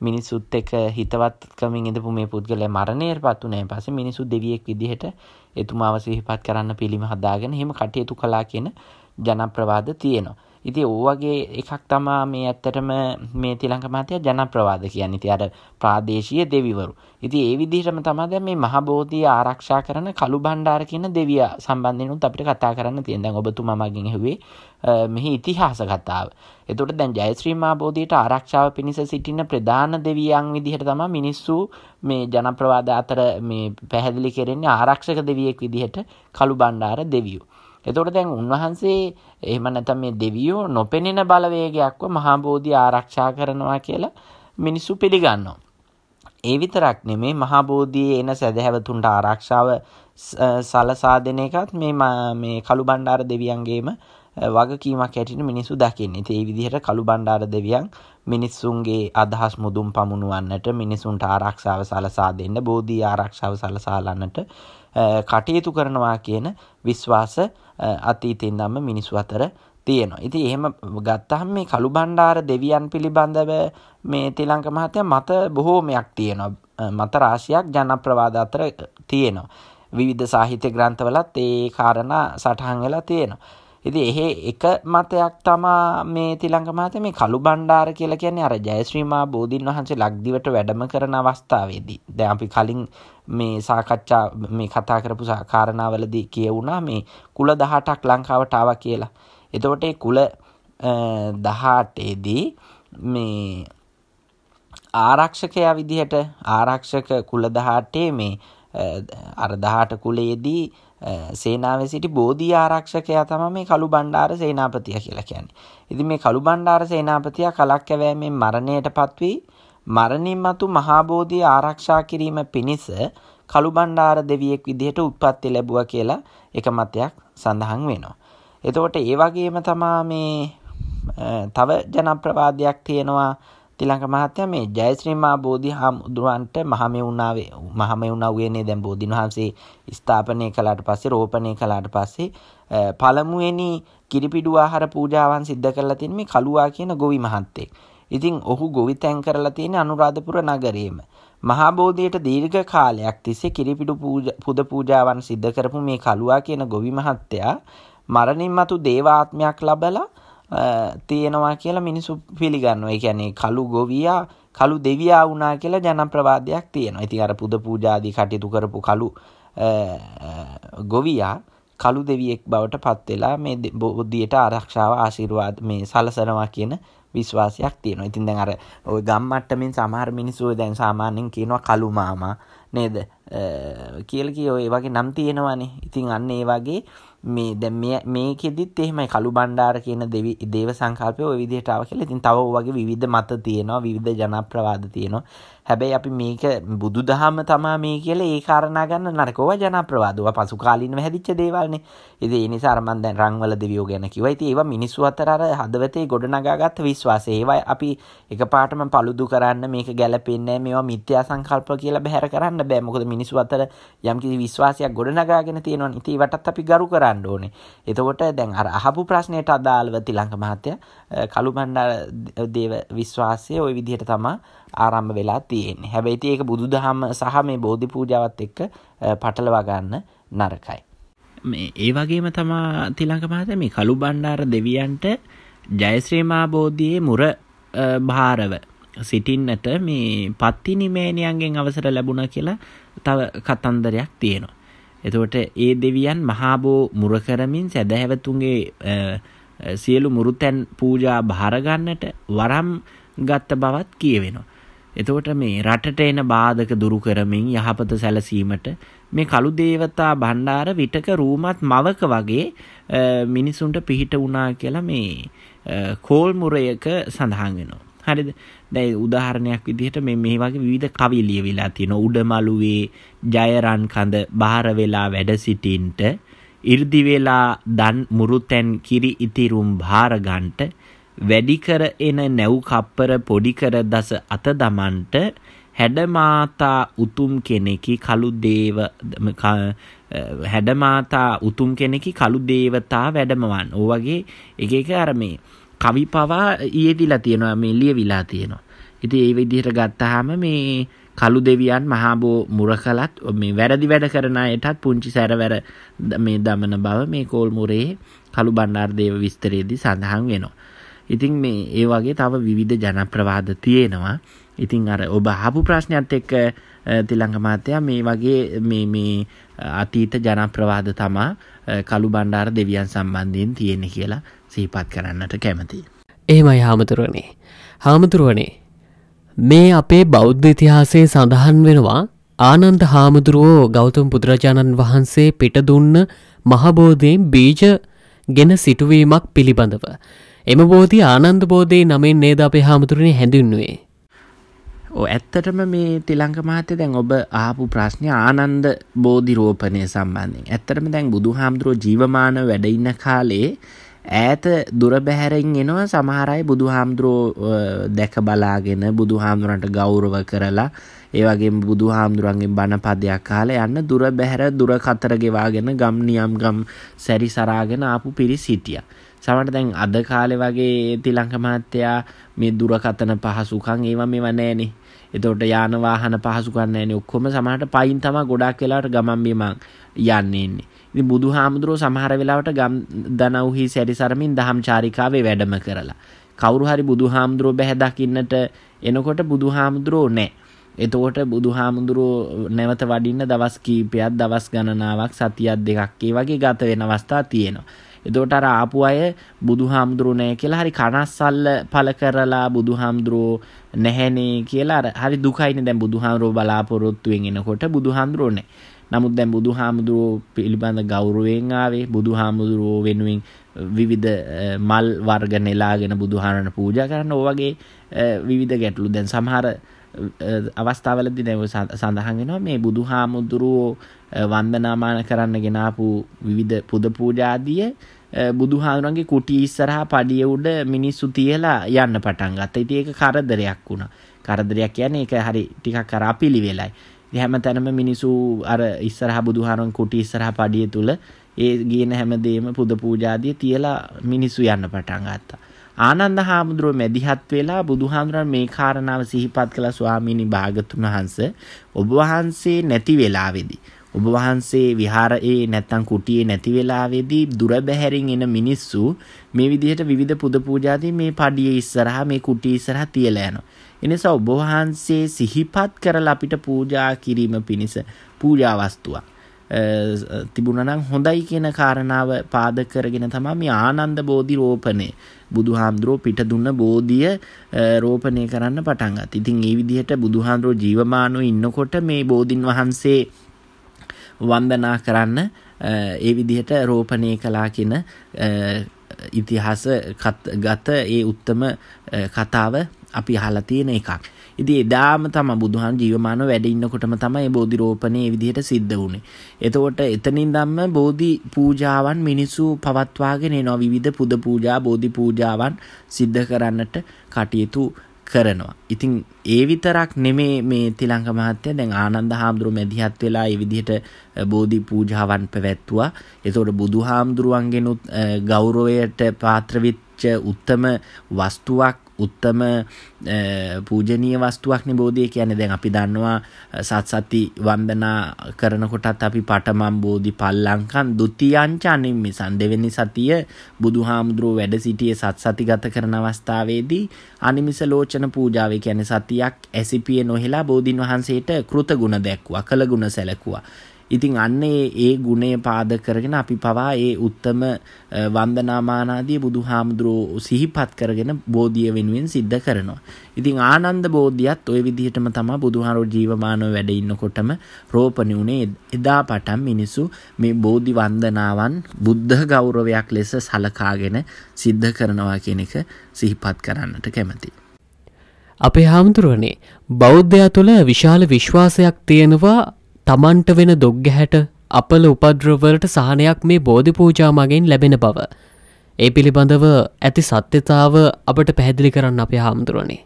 මිනිස්සුත් එක්ක හිතවත්කමින් ඉඳපු මේ පුද්ගලයා මරණයට පත් වුණාන් පස්සේ මිනිස්සු දෙවියෙක් විදිහට එතුමාව සිහිපත් කරන්න පිළිම හදාගෙන එහෙම කටයුතු කළා කියන ජනප්‍රවාද තියෙනවා. ඉතින් ඕවගේ එකක් තමා මේ ඇත්තටම මේ තිලංක මහත්තයා ජනප්‍රවාද කියන්නේ. ඉතින් අර ප්‍රාදේශීය දෙවිවරු. ඉතින් ඒ විදිහටම තමයි දැන් මේ මහ බෝධිය ආරක්ෂා කරන කළු භණ්ඩාර කියන දෙවියා සම්බන්ධයෙන් උත් අපිට කතා කරන්න තියෙන. දැන් ඔබතුමා මගෙන් ඇහුවේ මෙහි ඉතිහාස කතාව. එතකොට දැන් ජයශ්‍රී මහ බෝධියට ආරක්ෂාව පිණිස සිටින ප්‍රධාන දෙවියන් විදිහට තමයි මිනිස්සු මේ ජනප්‍රවාද අතර මේ පැහැදිලි කරන්නේ ආරක්ෂක දෙවියෙක් විදිහට කළු භණ්ඩාර දෙවියෝ. එතකොට දැන් උන්වහන්සේ එහෙම නැත්නම් මේ දෙවියෝ නොපෙනෙන බලවේගයක්ව මහා බෝධිය ආරක්ෂා කරනවා කියලා මිනිස්සු පිළිගන්නවා. ඒ විතරක් නෙමේ මහා බෝධියේ එන සදහැවතුන්ට ආරක්ෂාව සලසා දෙන එකත් මේ මේ කළු බණ්ඩාර දෙවියන්ගේම වගකීමක් හැටියට මිනිස්සු දකින්නේ. ඉතින් ඒ විදිහට කළු බණ්ඩාර දෙවියන් මිනිස්සුන්ගේ අදහස් මුදුන් පමුණුවන්නට මිනිසුන්ට ආරක්ෂාව සලසා දෙන්න බෝධී ආරක්ෂාව සලසාලන්නට කටයුතු කරනවා කියන විශ්වාස අතීතෙන් දම්ම මිනිස්සු අතර තියෙනවා. ඉතින් එහෙම ගත්තහම මේ කළු බණ්ඩාර දෙවියන් පිළිබඳව මේ තිලංක මහත්තයා මත බොහෝමයක් තියෙනවා. මත රාශියක් ජනප්‍රවාද අතර තියෙනවා. විවිධ සාහිත්‍ය ග්‍රන්ථවලත් ඒ කාරණා සටහන් වෙලා තියෙනවා. ඉතින් එහෙ එක මතයක් තමා මේ තිලංක මහත්තයා මේ කළු බණ්ඩාර කියලා කියන්නේ අර ජයශ්‍රී මා බෝධින් වහන්සේ ලක්දිවට වැඩම කරන අවස්ථාවේදී දැන් අපි කලින් මේ සාකච්ඡා මේ කතා කරපු කාරණාවලදී කියවුණා මේ කුල 18ක් ලංකාවට ආවා කියලා. එතකොට ඒ කුල 18ේදී මේ ආරක්ෂකයා විදිහට ආරක්ෂක කුල 18 මේ අර 18 කුලයේදී සේනාවේ සිටි බෝධි ආරක්ෂකයා තමයි මේ කළු බණ්ඩාර සේනාපතියා කියලා කියන්නේ. ඉතින් මේ කළු බණ්ඩාර සේනාපතියා කලක් කැවෑමෙන් මරණයටපත් වී මරණින් මතු මහා බෝධිය ආරක්ෂා කිරීම පිණිස කළු බණ්ඩාර දෙවියෙක් විදිහට උත්පත්ති ලැබුවා කියලා එක මතයක් සඳහන් වෙනවා. එතකොට ඒ වගේම තමා මේ තව ජනප්‍රවාදයක් තියෙනවා තිලංක මහත්තයා මේ ජයශ්‍රීමා බෝධි හාමුදුරුවන්ට මහමෙවුනාවේ මහමෙවුනාවේනේ දැන් බෝධින් වහන්සේ ස්ථාපනය කළාට පස්සේ රෝපණය කළාට පස්සේ පළමුවෙනි කිරිපිඩු ආහාර පූජාවන් සිද්ධ කරලා තියෙන මේ කළුවා කියන ගොවි මහත්තයෙක්. ඉතින් ඔහු ගොවි තැන් කරලා තියෙන අනුරාධපුර නගරයේම. මහා බෝධියට දීර්ඝ කාලයක් තිස්සේ කිරිපිඩු පුද පූජාවන් සිද්ධ කරපු මේ කළුවා කියන ගොවි මහත්තයා මරණින් මතු දේවාත්මයක් ලබලා තියෙනවා කියලා මිනිසු පිළිගන්නවා. ඒ කියන්නේ කළු ගොවියා කළු දෙවියා වුණා කියලා ජනප්‍රවාදයක් තියෙනවා. ඉතින් අර පුද පූජාදී කටයුතු කරපු කළු ගොවියා කළු දෙවියෙක් බවට පත් වෙලා මේ බෝධියට ආරක්ෂාව ආශිර්වාද මේ සලසනවා කියන විශ්වාසයක් තියෙනවා. ඉතින් දැන් අර ওই ගම්මට්ටමින් සමහර මිනිස්සු දැන් සාමාන්‍යයෙන් කියනවා කළු මාමා නේද? කියලා කිය ඔය වගේ නම් තියෙනවානේ. ඉතින් අන්න ඒ වගේ මේ දැන් මේ මේකෙදිත් එහෙමයි කළු බණ්ඩාර කියන දෙවි දේව සංකල්පය ওই විදිහට ආව කියලා. ඉතින් තව ඔය වගේ විවිධ මත තියෙනවා, විවිධ ජනප්‍රවාද තියෙනවා. හැබැයි අපි මේක බුදුදහම තමා මේ කියලා ඒ කාරණා ගන්න නරකව ජනප්‍රවාද. ඔවා පසු කාලිනව හැදිච්ච දේවල්නේ. ඉතින් ඒ නිසා අර මම දැන් රන්වල දෙවියෝ ගැන කිව්වා. ඉතින් ඒවා මිනිස්සු අතර අර හදවතේ ගොඩනගාගත්ත විශ්වාසය. ඒවා අපි එකපාරටම paludu කරන්න මේක ගැලපෙන්නේ මේවා මිත්‍යා සංකල්ප කියලා බැහැර කරන්න බෑ. මොකද මිනිස්සු අතර යම්කිසි විශ්වාසයක් ගොඩනගාගෙන තියෙනවනේ. ඉතින් ඒවටත් අපි ගරු කරා කරන්න ඕනේ. එතකොට දැන් අර අහපු ප්‍රශ්නයට අදාළව තිලංක මහත්තයා කළුබණ්ඩාර දේව විශ්වාසය ওই විදිහට තමයි ආරම්භ වෙලා තියෙන්නේ. හැබැයි ඉතින් ඒක බුදුදහම සහ මේ බෝධි පූජාවත් එක්ක පටලවා ගන්න නරකයි. මේ ඒ වගේම තමා තිලංක මහත්තයා මේ කළුබණ්ඩාර දෙවියන්ට ජයශ්‍රී මා බෝධියේ මුර භාරව සිටින්නට මේ පත්තිනි මෑණියන්ගෙන් අවසර ලැබුණා කියලා තව කතන්දරයක් තියෙනවා. එතකොට ඒ දෙවියන් මහාබෝ මුරකරමින් සැදැහැවතුන්ගේ සියලු මුරුතැන් පූජා භාරගන්නට වරම් ගත්ත බවත් කියවෙනවා. එතකොට මේ රටට එන බාධක දුරු කරමින් යහපත සැලසීමට මේ කළු දේවතා බණ්ඩාර විටක රූමත් මවක වගේ මිනිසුන්ට පිහිට වුණා කියලා මේ කෝල් මුරයක සඳහන් වෙනවා. හරිද දැයි උදාහරණයක් විදිහට මේ මේ වගේ විවිධ කවි ලියවිලා තියෙනවා උඩමළුවේ ජයරන් කඳ බාර වෙලා වැඩ සිටින්ට 이르දි වෙලා දන් මුරුතැන් කිරි ඉතිරුම් භාර ගන්නට වැඩි කර එන නැව් කප්පර පොඩි කර දස අත දමන්ට හැඩමාතා උතුම් කෙනෙකි කළු දේව හැඩමාතා උතුම් කෙනෙකි කළු දේවතා වැඩමවන්. ඕ වගේ එක එක අර මේ කවි පවා ඊයේදිලා තියෙනවා මේ ලියවිලා තියෙනවා. ඉතින් ඒ විදිහට ගත්තාම මේ කළු දෙවියන් මහාබෝ මුර කළත් මේ වැරදි වැඩ කරන අයටත් පුංචි සැරවැර මේ දමන බව මේ කෝල් මුරේ කළු බණ්ඩාර දේව විස්තරයේදී සඳහන් වෙනවා. ඉතින් මේ ඒ වගේ තව විවිධ ජනප්‍රවාද තියෙනවා. ඉතින් අර ඔබ අහපු ප්‍රශ්නයත් එක්ක තිලංග මහත්තයා මේ වගේ මේ මේ අතීත ජනප්‍රවාද තමා කළු බණ්ඩාර දෙවියන් සම්බන්ධයෙන් තියෙන්නේ කියලා සීපත් කරන්නට කැමති. ඒමයි හාමුදුරුවනේ. හාමුදුරුවනේ මේ අපේ බෞද්ධ ඉතිහාසයේ සඳහන් වෙනවා ආනන්ද හාමුදුරුවෝ ගෞතම බුදුරජාණන් වහන්සේ පිට දුන්න මහබෝධයෙන් බීජ ගෙන සිටුවීමක් පිළිබඳව. එම බෝධි ආනන්ද බෝධී නමින් නේද අපේ හාමුදුරණය හැඳින්නුවේ. ඕ ඇත්තටම මේ තිලංක මහත්තය දැන් ඔබ ආපු ප්‍රශ්නය ආනන්ද බෝධිරෝපනය සම්බන්ධයෙන් ඇත්තටම දැන් බුදු හාමුදුරුවෝ ජීවමාන වැඩඉන්න කාලේ ඈත දුර බැහැරෙන් එනවා සමහරයි බුදු හාමුදුරුවෝ දැක බලාගෙන බුදු හාමුදුරන්ට ගෞරව කරලා ඒවගේ බුදු හාමුදුරන්ගේ බණපදයක් කාල යන්න දුර බැහැර දුර කතර ගෙවාගෙන ගම් නියම් ගම් සැරි සරාගෙන ආපු පිරිස් හිටිය. සමට දැන් අද කාලෙ වගේ තිලංක මහත්තයා මේ දුරකතන පහසුකං ඒව මෙව නෑනේ එතොට යාන වාහන පහසුකන්න ෑන ඔක්කොම සමහට පයින් තම ගොඩක් වෙලාට ගමන්බීමක් යන්නේන්නේ ඉති බුදු හාමුදුරුව සමහර වෙලාවට ගම් දනවහි සැරිසරමින් දහම් චාරිකාවේ වැඩම කරලා. කවුරු හරි බුදු හාමුදුරුව බැහැදකින්නට එනකොට බුදු හාමුදුරුවෝ නෑ. එතකොට බුදු හාමුදුරුව නැවත වඩින්න දවස් කීපයක් දවස් ගණනාවක් සතියක් දෙකක් ඒ වගේ ගත වෙන අවස්ථා තියෙනවා. එතකොට අර ආපු අය බුදු හාමුදුරුව නෑ කියලා හරි කනස්සල්ල පල කරලා බුදු හාමුදුරුවෝ නැහැනේ කියලා හරි දුකයින දැන් බුදු හාමුදුරුව බලාපොරොත්තුවෙන් එනකොට බුදු හාමුදුරුවෝ නෑ. නමුත් දැන් බුදු හාමුදුරුවෝ පිළිබඳ ගෞරවයෙන් ආවේ බුදු හාමුදුරුවෝ වෙනුවෙන් විවිධ මල් වර්ග නෙලාගෙන බුදුහාරණ පූජා කරන්න ඕවගේ විවිධ ගැටලු දැන් සමහර අවස්ථාවලදි දැව සඳහන් වෙනවා මේ බුදු හාමුදුරුවෝ වන්දනාමාන කරන්න ගෙනාපු විවිධ පුද පූජාදිය බුදුහාමුදුරන්ගේ කුටි ඉස්සරහා පඩිය උඩ මිනිස්සු තියලා යන්න පටන් ගත්තා. ඉතින් ඒක කරදරයක් වුණා. කරදරයක් කියන්නේ ඒක හරි ටිකක් අර අපිලිවෙලයි. ඉතින් හැම තැනම මිනිස්සු අර ඉස්සරහා බුදුහාමුදුරන් කුටි ඉස්සරහා පඩිය තුල ඒ ගියන හැමදේම පුද පූජාදිය තියලා මිනිස්සු යන්න පටන් ගත්තා. ආනන්ද හාමුදුරුව මැදිහත් වෙලා බුදුහාමුදුරන් මේ කාරණාව සිහිපත් කළ ස්වාමීනි භාගතුන් වහන්සේ ඔබ වහන්සේ නැති වෙලාවේදී ඔබ වහන්සේ විහාරයේ නැත්තම් කුටියේ නැති වෙලාවේදී දුර බැහැරින් එන මිනිස්සු මේ විදිහට විවිධ පුද පූජාදී මේ පඩියේ ඉස්සරහා මේ කුටිය ඉස්සරහා තියලා යනවා. එනිසා ඔබ වහන්සේ සිහිපත් කරලා අපිට පූජා කිරීම පිණිස පූජා වස්තුවක් තිබුණනම් හොඳයි කියන කාරණාව පාදක කරගෙන තමයි මේ ආනන්ද බෝධි රෝපණය බුදුහාමුදුරුවෝ පිට දුන්න බෝධිය රෝපණය කරන්න පටන් ගත්තා. ඉතින් ඒ විදිහට බුදුහාමුදුරුවෝ ජීවමානව ඉන්නකොට මේ බෝධින් වහන්සේ වන්දනා කරන්න ඒ විදිහට රෝපණය කළා කියන ඉතිහාස ගත ඒ උත්තම කතාව අපි අහලා තියෙන එකක්. ඉතින් එදාම තමයි බුදුහාම ජීවමානව වැඩ ඉන්නකොටම තමයි බෝධි රෝපණය ඒ විදිහට සිද්ධ වුනේ. එතකොට එතනින් ධම්ම බෝධි පූජාවන් මිනිසු පවත්වාගෙන එනවා විවිධ පුද පූජා බෝධි පූජාවන් සිද්ධ කරන්නට කටයුතු කරනවා. ඉතින් ඒ විතරක් නෙමේ මේ තිලංක මහත්තයා දැන් ආනන්ද හාමුදුරුව මැදිහත් වෙලා ඒ විදිහට බෝධි පූජාවන් පැවැත්තුවා. එතකොට බුදුහාමුදුරුවන්ගෙනුත් ගෞරවයට පාත්‍ර වෙච්ච උත්තම වස්තුවක් උත්තම පූජනීය වස්තුවක් නේ බෝධිය කියන්නේ දැන් අපි දන්නවා සත්සති වන්දනා කරනකොටත් අපි පටමම් බෝධි පල්ලංකන් ဒ ුතියංච අනිම්මිසන් දෙවෙනි සතිය බුදුහාමුදුරුව වැඩ සිටියේ සත්සතිගත කරන අවස්ථාවේදී අනිමිස ලෝචන පූජාවේ. කියන්නේ සතියක් ඇසිපිය නොහෙලා බෝධින් වහන්සේට කෘතගුණ දැක්වුවා කළගුණ සැලකුවා. ඉතින් අන්න ඒ ගුණය පාද කරගෙන අපි පවා ඒ උත්තම වන්දනාමානාදී බුදුහාමුදුරුවෝ සිහිපත් කරගෙන බෝධිය වෙනුවෙන් සිද්ධ කරනවා. ඉතින් ආනන්ද බෝධියත් ওই විදිහටම තමයි බුදුහාරෝ ජීවමානව වැඩ ඉන්නකොටම රෝපණි උනේ එදා පටන් මිනිසු මේ බෝධි වන්දනාවන් බුද්ධ ගෞරවයක් ලෙස සලකාගෙන සිද්ධ කරනවා කියන එක සිහිපත් කරන්නට කැමතියි. අපේ හාමුදුරුවනේ බෞද්ධයා තුළ විශාල විශ්වාසයක් තියෙනවා තමන්ට වෙන දොග්ගැහැට අපල උපද්‍රවලට සහනයක් මේ බෝධි පූජා මගෙන් ලැබෙන බව. ඒ පිළිබඳව ඇති සත්‍යතාව අපට පැහැදිලි කරන්න අප හාමුදුරුවනේ.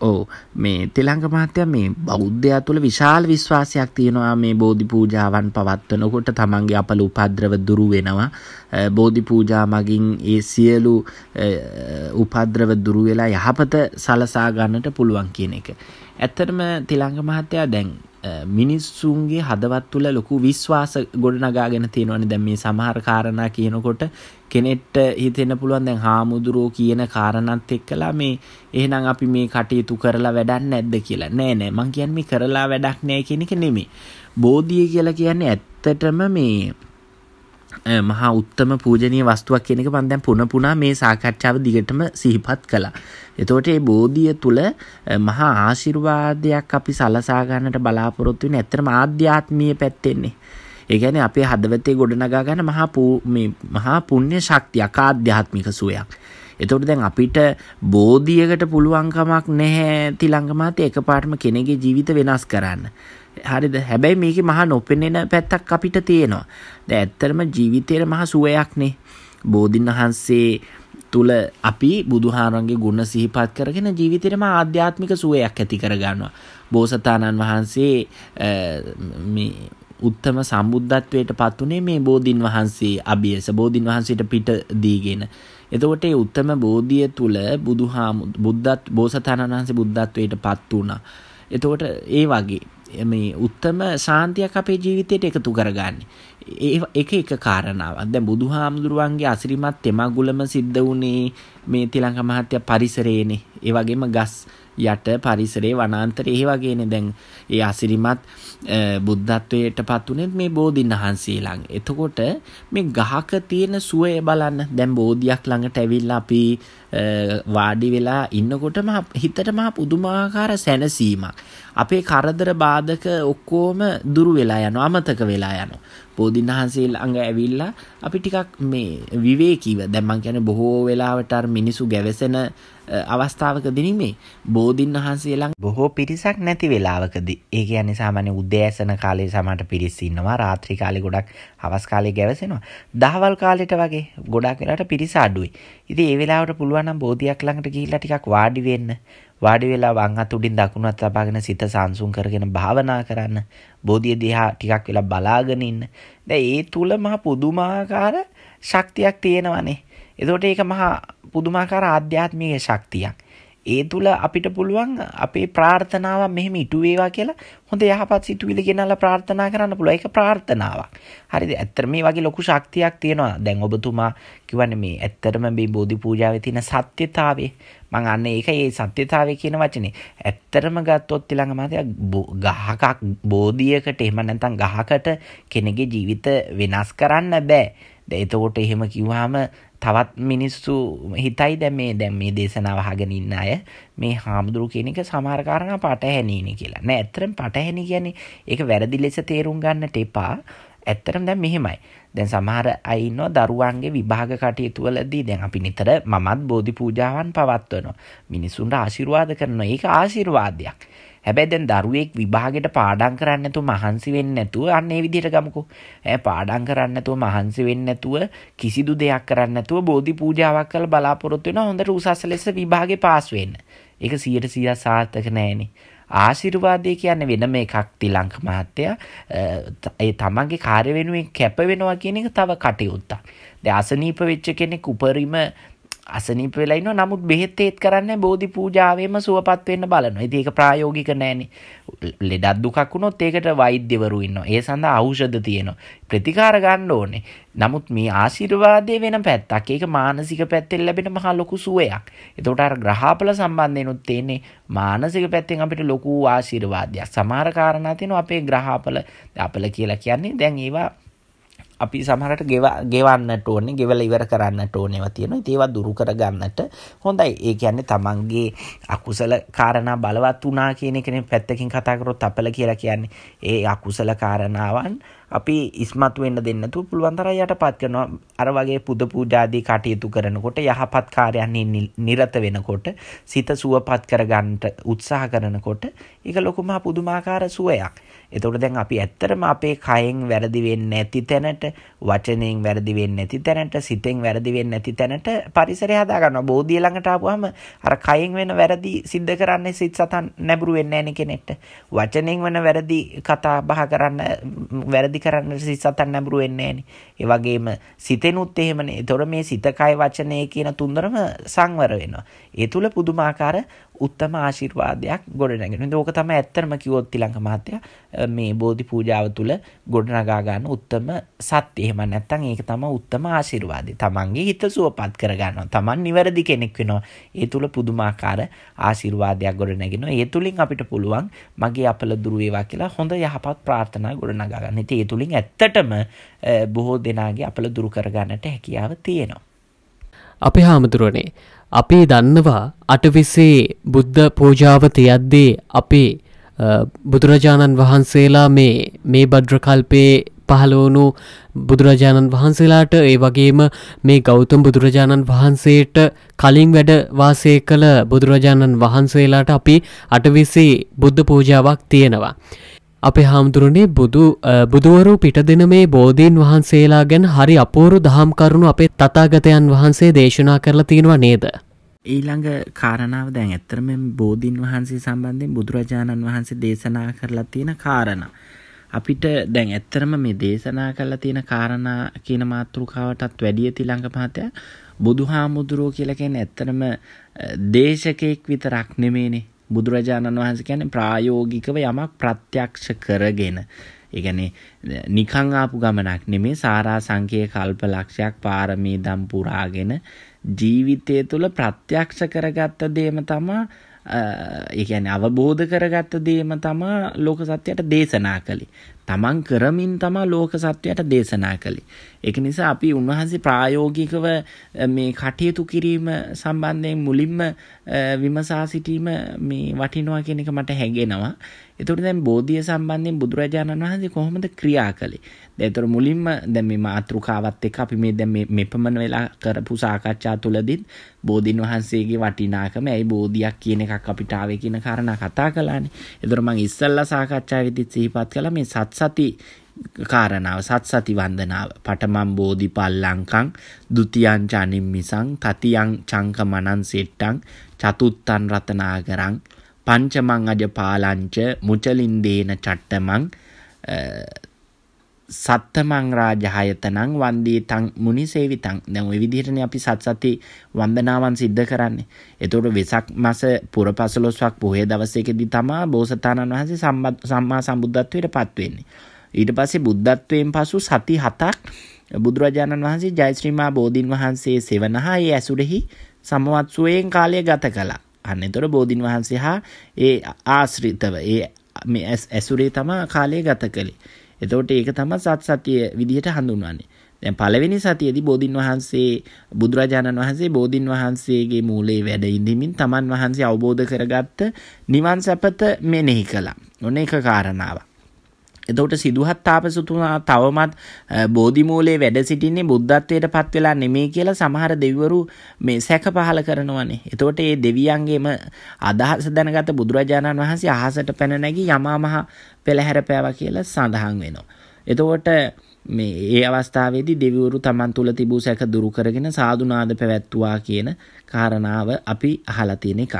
ඕ මේ තිලංග මහත්තය මේ බෞද්ධයා තුළ විශාල විශ්වාසයක් තියෙනවා මේ බෝධි පූජාවන් පවත්වනකොට තමන්ගේ අපල උපද්‍රව දුරු වෙනවා බෝධි පූජා මගින් ඒ සියලු උපද්‍රව දුරු වෙලා යහපත සලසා ගන්නට පුළුවන් කියන එක. ඇත්තටම තිලංග මහත්තයා දැන් මිනිස්සුන්ගේ හදවත් තුළ ලොකු විශ්වාස ගොඩනගාගෙන තියෙනවනේ දැන් මේ සමහර කාරණා කියනකොට කෙනෙක්ට හිතෙන්න පුළුවන් දැන් හාමුදුරුවෝ කියන කාරණාත් එක්කලා මේ එහෙනම් අපි මේ කටයුතු කරලා වැඩක් නැද්ද කියලා. නෑ නෑ මං කියන්නේ මේ කරලා වැඩක් නෑ කියන එක නෙමෙයි. බෝධිය කියලා කියන්නේ ඇත්තටම මේ මහා උත්තම පූජනීය වස්තුවක් කියන එක මම දැන් පුන පුනා මේ සාකච්ඡාව දිගටම සිහිපත් කළා. එතකොට මේ බෝධිය තුල මහා ආශිර්වාදයක් අපි සලසා ගන්නට බලාපොරොත්තු වෙන ඇත්තටම ආධ්‍යාත්මීය පැත්තෙන්නේ. ඒ කියන්නේ අපේ හදවතේ ගොඩනගා ගන්න මහා මේ මහා පුණ්‍ය ශක්තියක් ආධ්‍යාත්මික සුවයක්. එතකොට දැන් අපිට බෝධියකට පුළුවන්කමක් නැහැ තිලංගමාත එකපාරටම කෙනෙකුගේ ජීවිත වෙනස් කරන්න. හරිද? හැබැයි මේක මහා නොපෙනෙන පැත්තක් අපිට තියෙනවා. ද ඇත්තරම ජීවිතයට මහ සුවයක්නේ. බෝධින් වහන්සේ තුළ අපි බුදුහාරන්ගේ ගුණ සිහිපත් කරගෙන ජීවිතයටම ආධ්‍යාත්මික සුවයක් ඇති කරගන්නවා. බෝසතාණන් වහන්සේ උත්තම සම්බුද්ධත්වයට පත්වනේ මේ බෝධීන් වහන්සේ අභියස බෝධීන් වහන්සේට පිට දීගෙන. එතකොට ඒ උත්තම බෝධිය තුළ බුදුහාමු බුද්ධත් බෝසතාණන් වහන්සේ බුද්ධත්වයට පත් වුණා. එතකොට ඒ වගේ මේ උත්තම ශාන්තියක් අපේ ජීවිතයට එකතු කරගන්නේ. ඒ එක එක කාරණාවක්. දැන් බුදුහාමුදුරුවන්ගේ අසිරිමත් තෙමගුලම සිද්ධ වුණේ මේ තිලංග මහත්තයා පරිසරයේනේ. ඒ වගේම ගස් යට පරිසරේ වනාන්තරේ ඒ වගේනේ දැන් ඒ අසිරිමත් බුද්ධත්වයට පත් උනේ මේ බෝධින් වහන්සේ ළඟ. එතකොට මේ ගහක තියෙන සුවය බලන්න. දැන් බෝධියක් ළඟට ඇවිල්ලා අපි වාඩි වෙලා ඉන්නකොටම හිතට මහ පුදුමාකාර සැනසීමක්. අපේ කරදර බාධක ඔක්කොම දුරු වෙලා යනවා අමතක වෙලා යනවා. බෝධීන් වහන්සේ ළඟ ඇවිල්ලා අපි ටිකක් මේ විවේකීව දැන් මං කියන්නේ බොහෝ වෙලාවට අර මිනිසු ගැවසෙන අවස්ථාවකදී නෙමේ බෝධීන් වහන්සේ ළඟ බොහෝ පිරිසක් නැති වෙලාවකදී. ඒ කියන්නේ සාමාන්‍ය උදෑසන කාලේ සමහරට පිරිස් ඉන්නවා රාත්‍රී කාලේ ගොඩක් හවස් කාලේ ගැවසෙනවා. දහවල් කාලෙට වගේ ගොඩක් වෙලාවට පිරිස අඩුයි. ඉතින් ඒ වෙලාවට පුළුවන් නම් බෝධියක් ළඟට ගිහිල්ලා ටිකක් වාඩි වෙන්න. වාඩි වෙලා වම් අත උඩින් දකුණු අත තබාගෙන සිත සංසුන් කරගෙන භාවනා කරන්න. බෝධිය දිහා ටිකක් වෙලා බලාගෙන ඉන්න. දැන් ඒ තුල මහ පුදුමාකාර ශක්තියක් තියෙනවනේ. එතකොට ඒක මහා පුදුමාකාර ආධ්‍යාත්මික ශක්තියක්. ඒ තුළ අපිට පුළුවන් අපේ ප්‍රාර්ථනාව මෙහෙම ඉටු වේවා කියලා හොඳ යහපත් සිතුවිලි ගෙනල්ලා ප්‍රාර්ථනා කරන්න පුළුවන්. ඒක ප්‍රාර්ථනාවක්. හරිද? ඇත්තට මේ වගේ ලොකු ශක්තියක් තියෙනවා. දැන් ඔබතුමා කියවනේ මේ ඇත්තටම මේ බෝධි පූජාවේ තියෙන සත්‍යතාවය. මං අන්න ඒක ඒ සත්‍යතාවය කියන වචනේ. ඇත්තටම ගත්තොත් ඊළඟ මාතය ගහකක් බෝධියකට එහෙම නැත්නම් ගහකට කෙනෙකුගේ ජීවිත වෙනස් කරන්න බෑ. දැන් එතකොට එහෙම කිව්වහම තවත් මිනිස්සු හිතයි දැන් මේ දැන් මේ දේශනාව අහගෙන ඉන්න අය මේ හාමුදුරු කියන එක සමහර කාරණා පටහැනිනේ කියලා. නෑ ඇත්තටම පටහැනි කියන්නේ ඒක වැරදි ලෙස තේරුම් ගන්නට එපා. ඇත්තටම දැන් මෙහෙමයි. දැන් සමහර අය ඉන්නවා දරුවන්ගේ විභාග කටයුතු වලදී දැන් අපි නිතර මමත් බෝධි පූජාවන් පවත්වනවා. මිනිසුන්ට ආශිර්වාද කරනවා. ඒක ආශිර්වාදයක්. හැබැයි දැන් දරුවෙක් විභාගෙට පාඩම් කරන්න නැතුව මහන්සි වෙන්නේ නැතුව අන්න ඒ විදිහට ගමුකෝ. ඈ පාඩම් කරන්න නැතුව මහන්සි වෙන්නේ නැතුව කිසිදු දෙයක් කරන්න නැතුව බෝධි පූජාවක් කරලා බලාපොරොත්තු වෙනවා හොඳට උසස් ලෙස විභාගේ පාස් වෙන්න. ඒක 100% සාර්ථක නෑනේ. ආශිර්වාදය කියන්නේ වෙනම එකක් තිලංක මහත්තයා ඒ තමන්ගේ කාර්ය වෙනුවෙන් කැප වෙනවා කියන එක තව කටයුත්තක්. දැන් අසනීප වෙච්ච කෙනෙක් උපරිම අසනීප වෙලා ඉන්නවා නමුත් බෙහෙත් ඒත් කරන්නේ බෝධි පූජාවෙම සුවපත් වෙන්න බලනවා. ඉතින් ඒක ප්‍රායෝගික නෑනේ. ලෙඩක් දුකක් වුණොත් ඒකට වෛද්‍යවරු ඉන්නවා. ඒ සඳහා ඖෂධ තියෙනවා. ප්‍රතිකාර ගන්න ඕනේ. නමුත් මේ ආශිර්වාදයේ වෙන පැත්තක්. ඒක මානසික පැත්තෙන් ලැබෙන මහා ලොකු සුවයක්. එතකොට අර ග්‍රහාපල සම්බන්ධයෙන්ුත් තියෙන්නේ මානසික පැත්තෙන් අපිට ලොකු ආශිර්වාදයක්. සමහර කාරණා තියෙනවා අපේ ග්‍රහාපල අපල කියලා කියන්නේ දැන් ඒවා අපි සමහරට ගෙවන්නට ඕනේ ගෙවල ඉවර කරන්නට ඕනෙව තියෙනවා. ඒවා දුරු කරගන්නට හොඳයි. ඒ කියන්නේ තමන්ගේ අකුසල කාරණා බලවත් වුණා කියන එකනේ පැත්තකින් කතා කරොත් අපල කියලා කියන්නේ. ඒ අකුසල කාරණාවන් අපි ඉස්මතු වෙන්න දෙන්න නැතුව පුළුවන් තරම් යටපත් කරනවා. අර වගේ පුද පූජාදී කටයුතු කරනකොට යහපත් කාර්යයන්හි නිරත වෙනකොට සිත සුවපත් කරගන්නට උත්සාහ කරනකොට ඒක ලොකුම පුදුමාකාර සුවයක්. එතකොට දැන් අපි ඇත්තටම අපේ කයෙන් වැරදි වෙන්නේ නැති තැනට වචනයෙන් වැරදි වෙන්නේ නැති තැනට සිතෙන් වැරදි වෙන්නේ නැති තැනට පරිසරය හදා ගන්නවා. බෝධිය ළඟට ආපුවාම අර කයෙන් වෙන වැරදි සිද්ධ කරන්නේ සිත සතන් නැඹුරු වෙන්නේ නැහැ කෙනෙක්ට. වචනෙන් වෙන වැරදි කතා බහ කරන්න වැරදි කරන්න සිත සතන් නැඹුරු වෙන්නේ නැහැ ඒ වගේම සිතෙනුත් එහෙමනේ. ඒතොර මේ සිත කය වචනය කියන තුන්දරම සංවර වෙනවා. ඒ තුල පුදුමාකාර උත්තම ආශිර්වාදයක් ගොඩනැගෙන. ඕක තමයි ඇත්තම කිව්වොත් තිලංක මහත්තයා මේ බෝධි පූජාව තුළ ගොඩනගා ගන්න උත්තම සත්‍ය. එහෙම නැත්නම් ඒක තමයි උත්තම ආශිර්වාදය. තමන්ගේ හිත සුවපත් කර ගන්නවා. තමන් නිවැරදි කෙනෙක් වෙනවා. ඒ තුළ පුදුමාකාර ආශිර්වාදයක් ගොඩනගෙනවා. ඒ තුලින් අපිට පුළුවන් මගේ අපල දුරු වේවා කියලා හොඳ යහපත් ප්‍රාර්ථනා ගොඩනගා ගන්න. ඉතින් ඒ තුලින් ඇත්තටම බොහෝ දෙනාගේ අපල දුරු කර ගන්නට හැකියාව තියෙනවා. අපේ හාමුදුරුවනේ අපි දන්නවා අටවිසේ බුද්ධ පූජාව තියද්දේ අපේ බුදුරජාණන් වහන්සේලා මේ මේ භද්‍රකල්පයේ පහළවුණු බුදුරජාණන් වහන්සේලාට ඒ වගේම මේ ගෞතම් බුදුරජාණන් වහන්සේට කලින් වැඩ වාසය කළ බුදුරජාණන් වහන්සේලාට අපි අටවිසි බුද්ධ පූජාවක් තියෙනවා. අපේ හාමුදුරනේ බුදු බුදුවරු පිට දෙන මේ බෝධීන් වහන්සේලා ගැන හරි අපූරු දහම් කරුණු අපේ තතාගතයන් වහන්සේ දේශනා කරලා තියෙනවා නේද. ඊළඟ කාරණාව දැන් ඇත්තරම බෝධීන් වහන්සේ සම්බන්ධයෙන් බුදුරජාණන් වහන්සේ දේශනා කරලා තියෙන කාරණා. අපිට දැන් ඇත්තරම මේ දේශනා කරලා තියෙන කාරණා කියන මාතෘකාවටත් වැඩිය තිලංග මහත්තයා බුදුහාමුදුරුවෝ කියලා කියන්නේ ඇත්තරම දේශකෙක් විතරක් නෙමේනේ බුදුරජාණන් වහන්සේ කියන්නේ ප්‍රායෝගිකව යමක් ප්‍රත්‍යක්ෂ කරගෙන. ඒ කියන්නේ නිකං ආපු ගමනක් නෙමේ සාරා සංකේ කල්ප ලක්ෂයක් පාරමී දම් පුරාගෙන ජීවිතය තුළ ප්‍රත්‍යක්ෂ කරගත්ත දේම තමා ඒ කියන්නේ අවබෝධ කරගත්ත දේම තමා ලෝක සත්‍යයට දේශනා කළේ. තමන් කරමින් තමා ලෝක සත්වයට දේශනා කළේ. ඒක නිසා අපි උන්වහන්සේ ප්‍රායෝගිකව මේ කටයුතු කිරීම සම්බන්ධයෙන් මුලින්ම විමසා සිටීම මේ වටිනවා කියන එක මට හැඟෙනවා. එතකොට දැන් බෝධිය සම්බන්ධයෙන් බුදුරජාණන් වහන්සේ කොහොමද ක්‍රියා කළේ? දැතර මුලින්ම දැ මේ මාතෘකාවත් එක අපි මේ දැ මෙපමණ වෙලා කරපු සාකච්ඡා තුළදිත් බෝධීන් වහන්සේගේ වටිනාකම ඇයි බෝධයක් කියන එකක් අපිටාව කියන කරණ කතා කලානේ එතුරමං ඉස්සල්ල සාකච්ඡා විදිත් සිහිපත් කළ මේ සත් සති කාරණාව සත් සති වන්දනාව. පටමම් බෝධි පල්ලංකං දුතියන් චනිම්මිසං තතියං චංක මනන් සෙට්ටං චතුත්තන් රතනාකරං පංචමං අජ පාලංච මුචලින්දේන චට්ටමං සත්තමං රාජහයතනං වන්දී තං මුනි සේවිතං දැන් ওই විදිහටනේ අපි සත් සති වන්දනාවන් සිද්ධ කරන්නේ. එතකොට වෙසක් මාස පුර 15ක් පොහේ දවසේකදී තමා බෝසතාණන් වහන්සේ සම්මා සම්බුද්ධත්වයට පත් වෙන්නේ. ඊට පස්සේ බුද්ධත්වයෙන් පසු සති හතක් බුදුරජාණන් වහන්සේ ජයශ්‍රීමා බෝධීන් වහන්සේ සෙවනහා ඒ ඇසුරෙහි සමවත්සුවයෙන් කාලය ගත කළා. අන්න එතොට බෝධීන් වහන්සේ හා ඒ ආශ්‍රිතව ඒ ඇසුරේ තම කාලය ගත කළේ. එතෝට ඒක තම සත් සතිය විදිහට හඳුන්වන්නේ. දැන් පළවෙනි සතියේදී බෝධින් වහන්සේ බුදුරජාණන් වහන්සේ බෝධින් වහන්සේගේ මූලයේ වැඩ ඉඳිමින් තමන් වහන්සේ අවබෝධ කරගත්ත නිවන් සැපත මෙනෙහි කළා. ඔන්න එක කාරණාවක්. එතකොට සිදුහත් තාපසතුමා තවමත් බෝධිමූලේ වැඩ සිටින්නේ බුද්ධත්වයට පත් වෙලා නෙමේ කියලා සමහර දෙවිවරු මේ සැක පහල කරනවනේ. එතකොට මේ දෙවියන්ගේම අදහස දැනගත බුදුරජාණන් වහන්සේ අහසට පැන නැගී යමා මහ පෙළහැර පෑවා කියලා සඳහන් වෙනවා. එතකොට මේ ඒ අවස්ථාවේදී දෙවිවරු තමන් තුළ තිබූ සැක දුරු කරගෙන සාදුනාද පැවැත්තුවා කියන කාරණාව අපි අහලා තියෙන එකක්.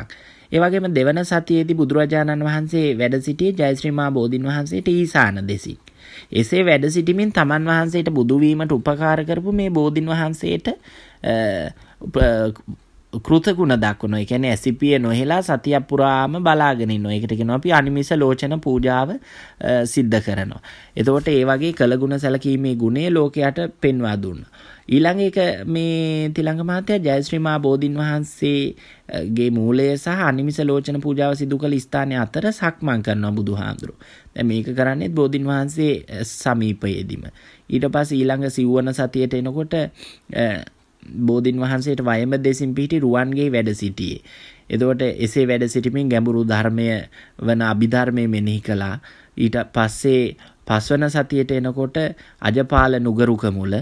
ඒවගේම දෙවන සතියේදී බුදුරජාණන් වහන්සේ වැඩ සිටියේ ජයශ්‍රීමා බෝධීන් වහන්සේට ඊසාන දෙසින්. එසේ වැඩ සිටිමින් තමන් වහන්සේට බුදුවීමට උපකාර කරපු මේ බෝධීන් වහන්සේට කෘතගුණ දක්වන එකැන ඇසිපිය නොහෙලා සතියක් පුරාම බලාගෙනින් ඒකටගෙන අපි අනිමිස ලෝචන පූජාව සිද්ධ කරනවා. එතකොට ඒ වගේ කළගුණ සැලකීමේ ගුණේ ලෝකයට පෙන්වා දුන්න. ඊළඟ එක මේ තිළඟ මහත්තයා ජයශ්‍රීමා බෝධීන් වහන්සේගේ මූලය සහ අනිමිස ලෝචන පූජාව සිදු කළ ස්ථානය අතර සක්මන් කරනවා බුදුහාඳුරු. දැන් මේක කරන්නේත් බෝධීන් වහන්සේ සමීපයේදීම. ඊට පස්සේ ඊළඟ සිව්වන සතියට එනකොට බෝධීන් වහන්සේට වයම දෙසින් පිහිටි රුවන්ගේ වැඩ සිටියේ. එතකොට එසේ වැඩ සිටිමින් ගැඹුරු ධර්මය වන අභිධර්මය මෙනෙහි කළා. ඊට පස්සේ පස්වන සතියට එනකොට අජපාල නුගරුක මුල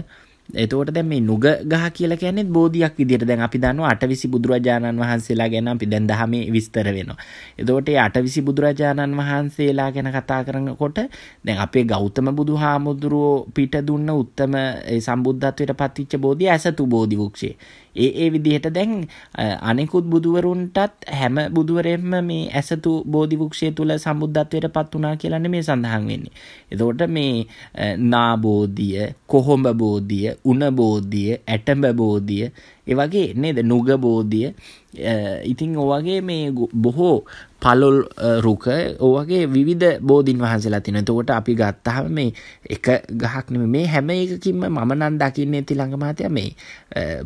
එතකොට දැන් මේ නුග ගහ කියලා කියන්නේ බෝධියක් විදිහට දැන් අපි දන්නවා අටවිසි බුදුරජාණන් වහන්සේලා ගැන අපි දැන් දහමේ විස්තර වෙනවා. එතකොට මේ අටවිසි බුදුරජාණන් වහන්සේලා ගැන කතා කරනකොට දැන් අපේ ගෞතම බුදුහාමුදුරුවෝ පිට දුන්න උත්තම ඒ සම්බුද්ධත්වයට පත්විච්ච බෝධිය ඇසතු බෝධි වෘක්ෂය. ඒ ඒ විදිහට දැන් අනෙකුත් බුදුවරුන්ටත් හැම බුදුවරෙන්ම මේ ඇසතු බෝධිවෘක්ෂය තුළ සම්බුද්ධත්වයට පත් වුණා කියලා නෙමේ සඳහන් වෙන්නේ. එතකොට මේ නාබෝධිය, කොහොඹ බෝධිය, උණ බෝධිය, ඇටඹ බෝධිය ඒ වගේ නේද නුග බෝධිය ඉතින් ඔවගේ මේ බොහෝ පලොල් රුක ඕවගේ විවිධ බෝධීන් වහන්සේලා තින තකොට අපි ගත්තහම මේ එක ගහක්නම මේ හැම එකකින්ම මම නන් දකින්නේ ති ළඟමාතය මේ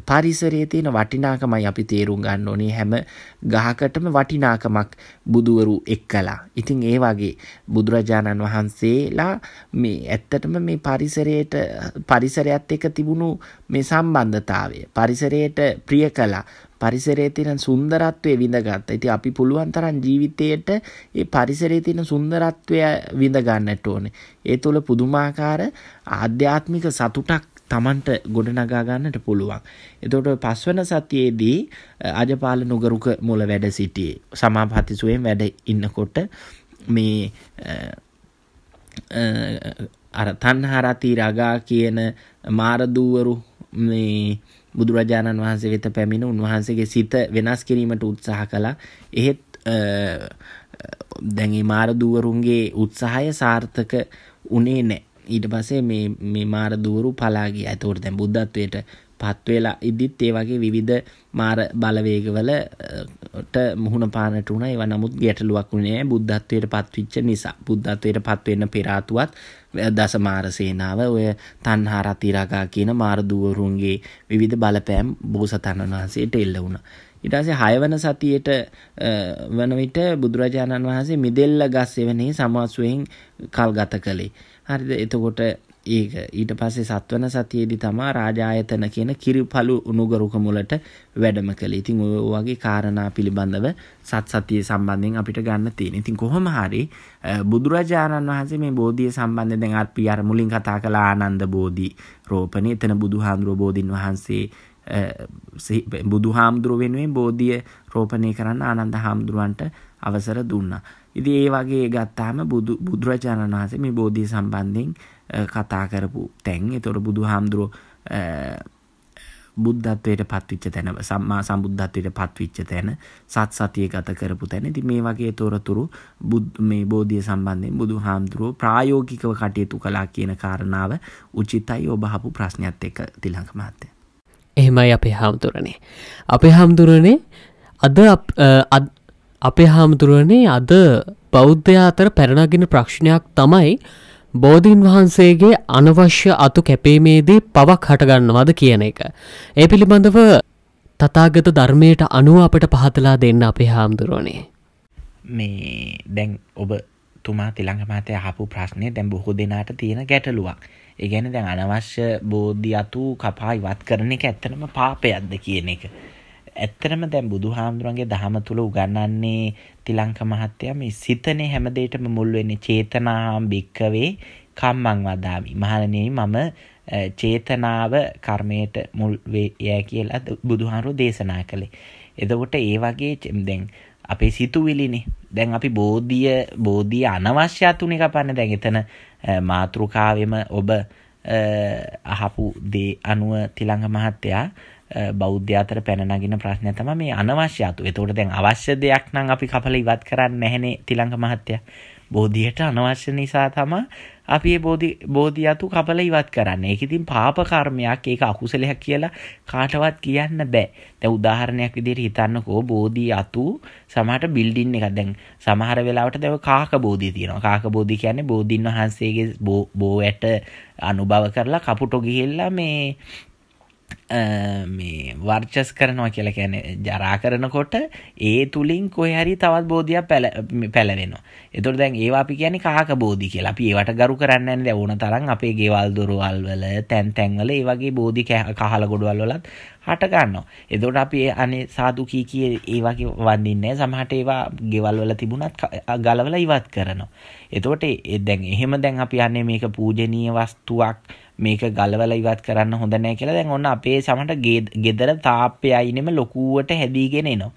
පරිසරේ තියෙන වටිනාකමයි අපි තේරුම් ගන්න ඕනේ. හැම ගහකටම වටිනාකමක් බුදුවරු එක් කලා ඉතින් ඒ වගේ බුදුරජාණන් වහන්සේලා මේ ඇත්තටම මේ පරිසරයට පරිසරයත් එක තිබුණු මේ සම්බන්ධතාවය පරිසරයට ප්‍රිය කලා පරිසරයේ තියෙන සුන්දරත්වය විඳගත්තා. ඉතින් අපි පුළුවන් තරම් ජීවිතයට ඒ පරිසරයේ තියෙන සුන්දරත්වය විඳ ගන්නට ඕනේ. ඒ තුළ පුදුමාකාර ආධ්‍යාත්මික සතුටක් තමන්ට ගොඩනගා ගන්නට පුළුවන්. එතකොට පස්වන සතියේදී අජපාල නුගරුක මුල වැඩ සිටියේ. සමාපatti වැඩ ඉන්නකොට මේ අර තන්හාරති රගා කියන මාරදූවරු මේ බුදුරජාණන් වහන්සේ වෙත පැමිණ උන්වහන්සේගේ සිත වෙනස් කිරීමට උත්සාහ කළා. එහෙත් දැන් මේ මාරදූවරුන්ගේ උත්සාහය සාර්ථක උනේ නැහැ. ඊට පස්සේ මේ මේ මාරදූවරු පලා ගියා. ඒතකොට දැන් බුද්ධත්වයට පත් වෙලා ඉදිත් ඒ වගේ විවිධ මාර බලවේගවලට මුහුණ පානට උනා. ඒවා නමුත් ගැටලුවක් උනේ නැහැ බුද්ධත්වයට පත්විච්ච නිසා. බුද්ධත්වයට පත් වෙන්න පෙර ආතුවත් දසමාර සේනාව ඔය තන්හා රතිරාගා කියන මාරදුවරුන්ගේ විවිධ බලපෑම් බෝසතාණන් වහන්සේට එල්ල වුණා. ඊට පස්සේ 6 වන සතියේට වන විට බුදුරජාණන් වහන්සේ මිදෙල්ල ගස් එවනේ සමාසුවෙන් කල් ගත කළේ. හරිද? එතකොට ඒක ඊට පස්සේ සත්වන සතියේදී තමා රාජායතන කියන කිරිපලු උනුගරුක මුලට වැඩම කළේ. ඉතින් ඔය වගේ කාරණා පිළිබඳව සත් සතිය සම්බන්ධයෙන් අපිට ගන්න තියෙන. ඉතින් කොහොම හරි බුදුරජාණන් වහන්සේ මේ බෝධිය සම්බන්ධයෙන් දැන් අපි අර මුලින් කතා කළ ආනන්ද බෝධි රෝපණේ එතන බුදුහාමුදුරුවෝ බෝධින් වහන්සේ බුදු හාමුදුරුව වෙනුවෙන් බෝධිය රෝපණය කරන්න ආනන්ද හාමුදුරුවන්ට අවසර දුන්නා. ඉතින් ඒ වගේ ගත්තාම බුදු බුදුරජාණන් වහන්සේ මේ බෝධිය සම්බන්ධයෙන් කතා කරපු තැන් එතොට බුදු හාමුදුරුව බුද්ධත්වයට පත්විච්ච තැන සම්මා සම්බුද්ධත්වයට පත්විච්ච තැන සත් සතිය ගත කරපු තැන ති මේ වගේ තොරතුරු මේ බෝධිය සම්බන්ධයෙන් බුදු හාමුදුරුව ප්‍රායෝගිකව කටයුතු කලා කියන කාරණාව උචිතයි ඔබහපු ප්‍රශ්නයක්ත් එක තිලංක මහත්තය. එහෙමයි අපේ හාමුදුරනේ. අපේ හාමුදුරනේ අද අපේ හාමුදුරුවනේ අද බෞද්ධයා අතර පැරණගෙන ප්‍රශ්නයක් තමයි බෝධීන් වහන්සේගේ අනවශ්‍ය අතු කැපීමේදී පවක් හටගන්නවාද කියන එක. ඒ පිළිබඳව තතාගත ධර්මයට අනුව අපට පහතලා දෙන්න අපේ හාමුදුරුවනේ. මේ දැන් ඔබ තුමා තිළඟ මතය හපු ප්‍රශ්නය දැන් බොහෝ දෙනාට තියෙන ගැටලුවක්. ඒගැන දැන් අනවශ්‍ය බෝධි අතු කපා ඉවත් කරන එක ඇත්තනම පාපයක්ද කියන එක. ඇත්තරම දැන් බුදු හාමුදුරන්ගේ දහම තුළ උගන්නන්නේ තිලංක මහත්තයා මේ සිතනේ හැමදේටම මුල් වෙන්නේ චේතනාම් භික්කවේ කම්මං වදාමි. මහණෙනි මම චේතනාව කර්මයට මුල් වේ කියලා බුදුහාමුදුරුවෝ දේශනා කළේ. එතකොට ඒ වගේ දැන් අපේ සිතුවිලිනේ. දැන් අපි බෝධිය බෝධිය අනවශ්‍ය අතුනේ කපන්න දැන් එතන මාතෘකාවෙම ඔබ අහපු දේ අනුව තිලංග මහත්තයා බෞද්ධ අතර පැන නගින ප්‍රශ්නය තමයි මේ අනවශ්‍ය අතු. එතකොට දැන් අවශ්‍ය දෙයක් නම් අපි කපලා ඉවත් කරන්නේ නැහනේ තිලංග මහත්තයා. බෝධියට අනවශ්‍ය නිසා තමයි අපි මේ බෝධි බෝධි අතු කපලා ඉවත් කරන්නේ. ඒක ඉතින් පාප කර්මයක්, ඒක අකුසලයක් කියලා කාටවත් කියන්න බෑ. දැන් උදාහරණයක් විදිහට හිතන්නකෝ බෝධි අතු සමහරට බිල්ඩින් එකක් දැන් සමහර වෙලාවට දැන් කාක බෝධිය තියෙනවා. කාක බෝධි කියන්නේ බෝධින් වහන්සේගේ බෝ ඇට අනුභව කරලා කපුටෝ ගිහිල්ලා මේ මේ වර්චස් කරනවා කියලා කියන්නේ ජරා කරනකොට ඒ තුලින් කොහේ හරි තවත් බෝධියක් පැලවෙනවා. එතකොට දැන් ඒවා අපි කියන්නේ කාක බෝධි කියලා. අපි ඒවට ගරු කරන්නේ නැහැ ඕන තරම් අපේ ගෙවල් දොරවල් වල තැන් තැන් වල ඒ වගේ බෝධි කහල ගොඩවල් වලත් හට ගන්නවා. එතකොට අපි අනේ සාදු කී කී ඒ වගේ වඳින්නේ සමහරට ඒවා ගෙවල් වල තිබුණත් ගලවලා ඉවත් කරනවා. එතකොට දැන් එහෙම දැන් අපි යන්නේ මේක පූජනීය වස්තුවක් මේක ගලවල ඉවත් කරන්න හොඳ නැහැ කියලා දැන් ඔන්න අපේ සමහරට ගෙදර තාප්පේ අයිනෙම ලොකුවට හැදීගෙන එනවා.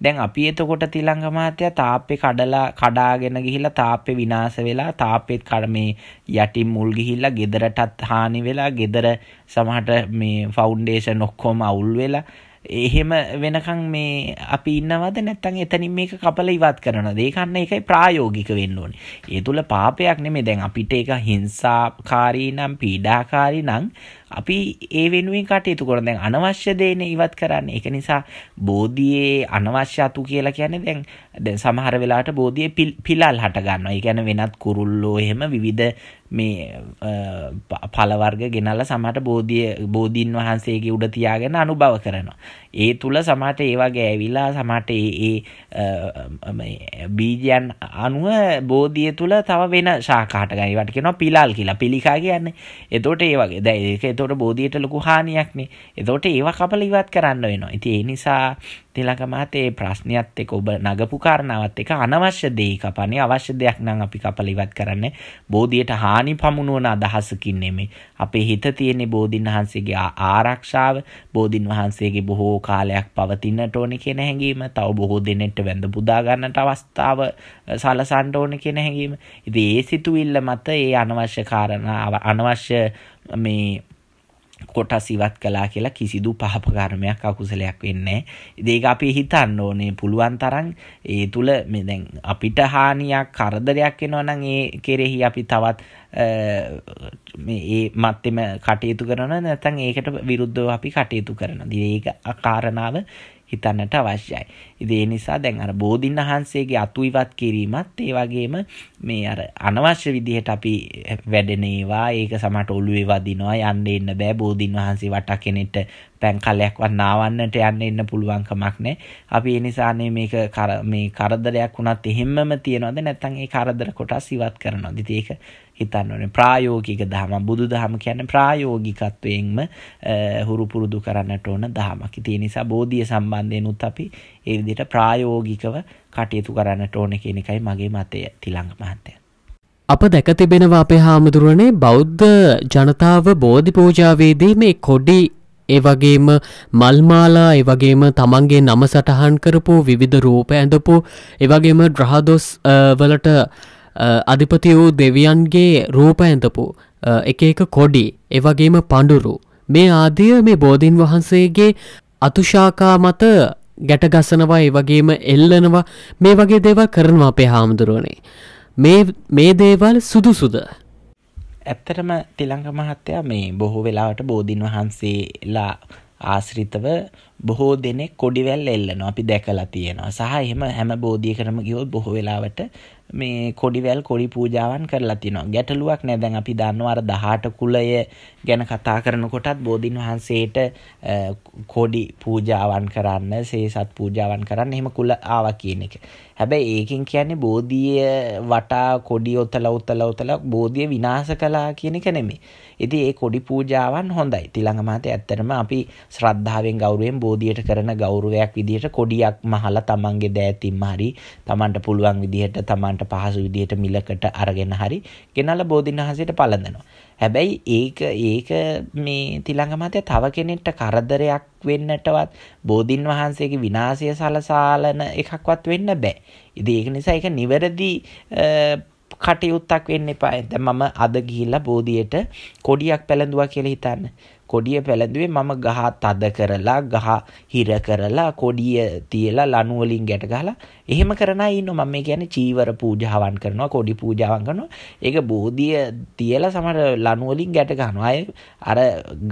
දැන් අපි එතකොට තිලංග මහත්තයා තාප්පේ කඩලා කඩාගෙන ගිහිල්ලා තාප්පේ විනාශ වෙලා තාප්පෙත් කඩ මේ යටින් මුල් ගිහිල්ලා ගෙදරටත් හානි වෙලා ගෙදර සමහරට මේ ෆවුන්ඩේෂන් ඔක්කොම අවුල් වෙලා එහෙම වෙනකන් මේ අපි ඉන්නවද නැත්තම් එතනින් මේක කපල ඉවත් කරනවද ඒක අන්න ඒකයි ප්‍රායෝගික වෙන්න ඕනේ. ඒ තුල පාපයක් නෙමෙයි දැන් අපිට ඒක හිංසාකාරී නම් පීඩාකාරී නම් අපි ඒ වෙනුවෙන් කටයුතු කරන දැන් අනවශ්‍ය දේනේ ඉවත් කරන්නේ. ඒක නිසා බෝධියේ අනවශ්‍ය අතු කියලා කියන්නේ දැන් දැන් සමහර වෙලාවට බෝධියේ පිලල් හට ගන්නවා. ඒ කියන්නේ වෙනත් කුරුල්ලෝ එහෙම විවිධ මේ ඵල වර්ග ගෙනල්ලා සමහරට බෝධිය බෝධීන් වහන්සේගේ උඩ තියාගෙන අනුභව කරනවා. ඒ තුල සමහරට ඒ වගේ ඇවිලා සමහරට ඒ ඒ බීජයන් අනුව බෝධිය තුල තව වෙන ශාඛා හට ගන්නවා. ඒවට කියනවා පිලල් කියලා. පිළිකා කියන්නේ. එතකොට ඒ වගේ. දැන් ඒක එතකොට බෝධියට ලොකු හානියක්නේ. එතකොට ඒවා කපලා ඉවත් කරන්න වෙනවා. ඉතින් ඒ නිසා තිලක මහතේ ප්‍රශ්නයත් එක්ක ඔබ නගපු කාරණාවත් එක්ක අනවශ්‍ය දේ කපන්නේ අවශ්‍ය දෙයක් නම් අපි කපලා ඉවත් කරන්නේ බෝධියට හානි පමුණුවන අදහසකින් නෙමෙයි. අපේ හිත තියෙන්නේ බෝධින් වහන්සේගේ ආරක්ෂාව, බෝධින් වහන්සේගේ බොහෝ කාලයක් පවතින්නට ඕනේ කියන හැඟීම, තව බොහෝ දෙනෙක්ට වැඳ පුදා ගන්නට අවස්ථාව සලසන්න ඕනේ කියන හැඟීම. ඉතින් ඒ සිතුවිල්ල මත ඒ අනවශ්‍ය කාරණා අනවශ්‍ය මේ කොටස් ඉවත් කලා කියලා කිසිදු පහප කර්මයක් අකුසලයක් වෙන්නේ. ඒක අපි හිතන්න ඕනේ පුළුවන් තරම් ඒ තුල මේ දැන් අපිට හානියක් කරදරයක් එනවා නම් ඒ කෙරෙහි අපි තවත් මේ ඒ මත්තෙම කටයුතු කරනවා නැත්නම් ඒකට විරුද්ධව අපි කටයුතු කරනවා. ඒක කාරණාව හිතන්නට අවශ්‍යයි. ඉතින් ඒ නිසා දැන් අර බෝධින් වහන්සේගේ අතු ඉවත් කිරීමත් ඒ වගේම මේ අර අනවශ්‍ය විදිහට අපි වැඩෙන ඒවා ඒක සමහරට ඔළුවේ වදිනවා යන්න එන්න බෑ බෝධින් වහන්සේ වට කෙනෙක්ට පැන් කලයක්වත් නාවන්නට යන්න එන්න පුළුවන් කමක් නැහැ. අපි ඒ නිසානේ මේක මේ කරදරයක් වුණත් එහෙම්මම තියනවද නැත්නම් ඒ කරදර කොටස් ඉවත් කරනවද? ඉතින් ඒක හිතන්න ඕනේ ප්‍රායෝගික දහම බුදු දහම කියන්නේ ප්‍රායෝගිකත්වයෙන්ම හුරු පුරුදු කරන්නට ඕන දහමක්. ඒ නිසා බෝධිය සම්බන්ධයෙන් උත් අපි ඒ විදිහට ප්‍රායෝගිකව කටයුතු කරන්නට ඕන කියන එකයි මගේ මතය තිලංග මහත්තයා. අප දැක තිබෙනවා අපේ හාමුදුරුවනේ බෞද්ධ ජනතාව බෝධි පූජාවේදී මේ කොඩි ඒ වගේම මල්මාලා ඒ වගේම තමන්ගේ නම සටහන් කරපු විවිධ රූප ඇඳපු එවගේම ඩ්‍රහදොස් වලට අධිපති වූ දෙවියන්ගේ රූප ඇඳපු එක එක කොඩි එවගේම පඩුරු මේ ආදිය මේ බෝධීන් වහන්සේගේ අතුශාකා මත ගැටගස්සනවා ඒ වගේම එල්ලනවා මේ වගේ දේවල් කරනවා අපේ හාමුදුරුවනේ. මේ දේවල් සුදුසුද? ඇත්තටම තිලංග මහත්තයා මේ බොහෝ වෙලාවට බෝධීන් වහන්සේලා ආශ්‍රිතව බොහෝ දෙනෙක් කොඩිවැල් එල්ලනවා අපි දැකලා තියෙනවා. සහ එහෙම හැම බෝධියකටම ගියොත් බොහෝ වෙලාවට මේ කොඩිවැල් කොඩි පූජාවන් කරලා තියෙනවා. ගැටලුවක් නෑ දැන් අපි දන්නවා අර 18 කුලය ගැන කතා කරනකොටත් බෝධින් වහන්සේට කොඩි පූජාවන් කරන්න, සේසත් පූජාවන් කරන්න එහෙම කුල ආවා කියන එක. හැබැයි ඒකෙන් කියන්නේ බෝධිය වටා කොඩි ඔතල ඔතල ඔතල බෝධිය විනාශ කළා කියන එක නෙමෙයි. ඉතින් ඒ කොඩි පූජාවන් හොඳයි. තිලංග මහත්තයා ඇත්තටම අපි ශ්‍රද්ධාවෙන් ගෞරවයෙන් බෝධියට කරන ගෞරවයක් විදිහට කොඩියක් මහලා තමන්ගේ දෑතින්ම හරි තමන්ට පුළුවන් විදිහට තමන්ට පහසු විදිහට මිලකට අරගෙන හරි ගෙනල්ලා බෝධින් වහන්සේට පළඳනවා. හැබැයි ඒක ඒක මේ තිලංග මහත්තයා තව කෙනෙක්ට කරදරයක් වෙන්නටවත් බෝධින් වහන්සේගේ විනාශය සලසාලන එකක්වත් වෙන්න බෑ. ඉතින් ඒක නිසා ඒක නිවැරදි කටයුත්තක් වෙන්න එපා. දැන් මම අද ගිහිල්ලා බෝධියට කොඩියක් පැලඳුවා කියලා හිතන්න. කොඩිය පැළඳුවේ මම ගහ තද කරලා ගහ හිර කරලා කොඩිය තියලා ලණු වලින් ගැට ගහලා එහෙම කරන අය ඉන්නවා. මම කියන්නේ චීවර පූජාවන් කරනවා කොඩි පූජාවන් කරනවා. ඒක බෝධිය තියලා සමහර ලණු වලින් ගැට ගන්නවා. අය අර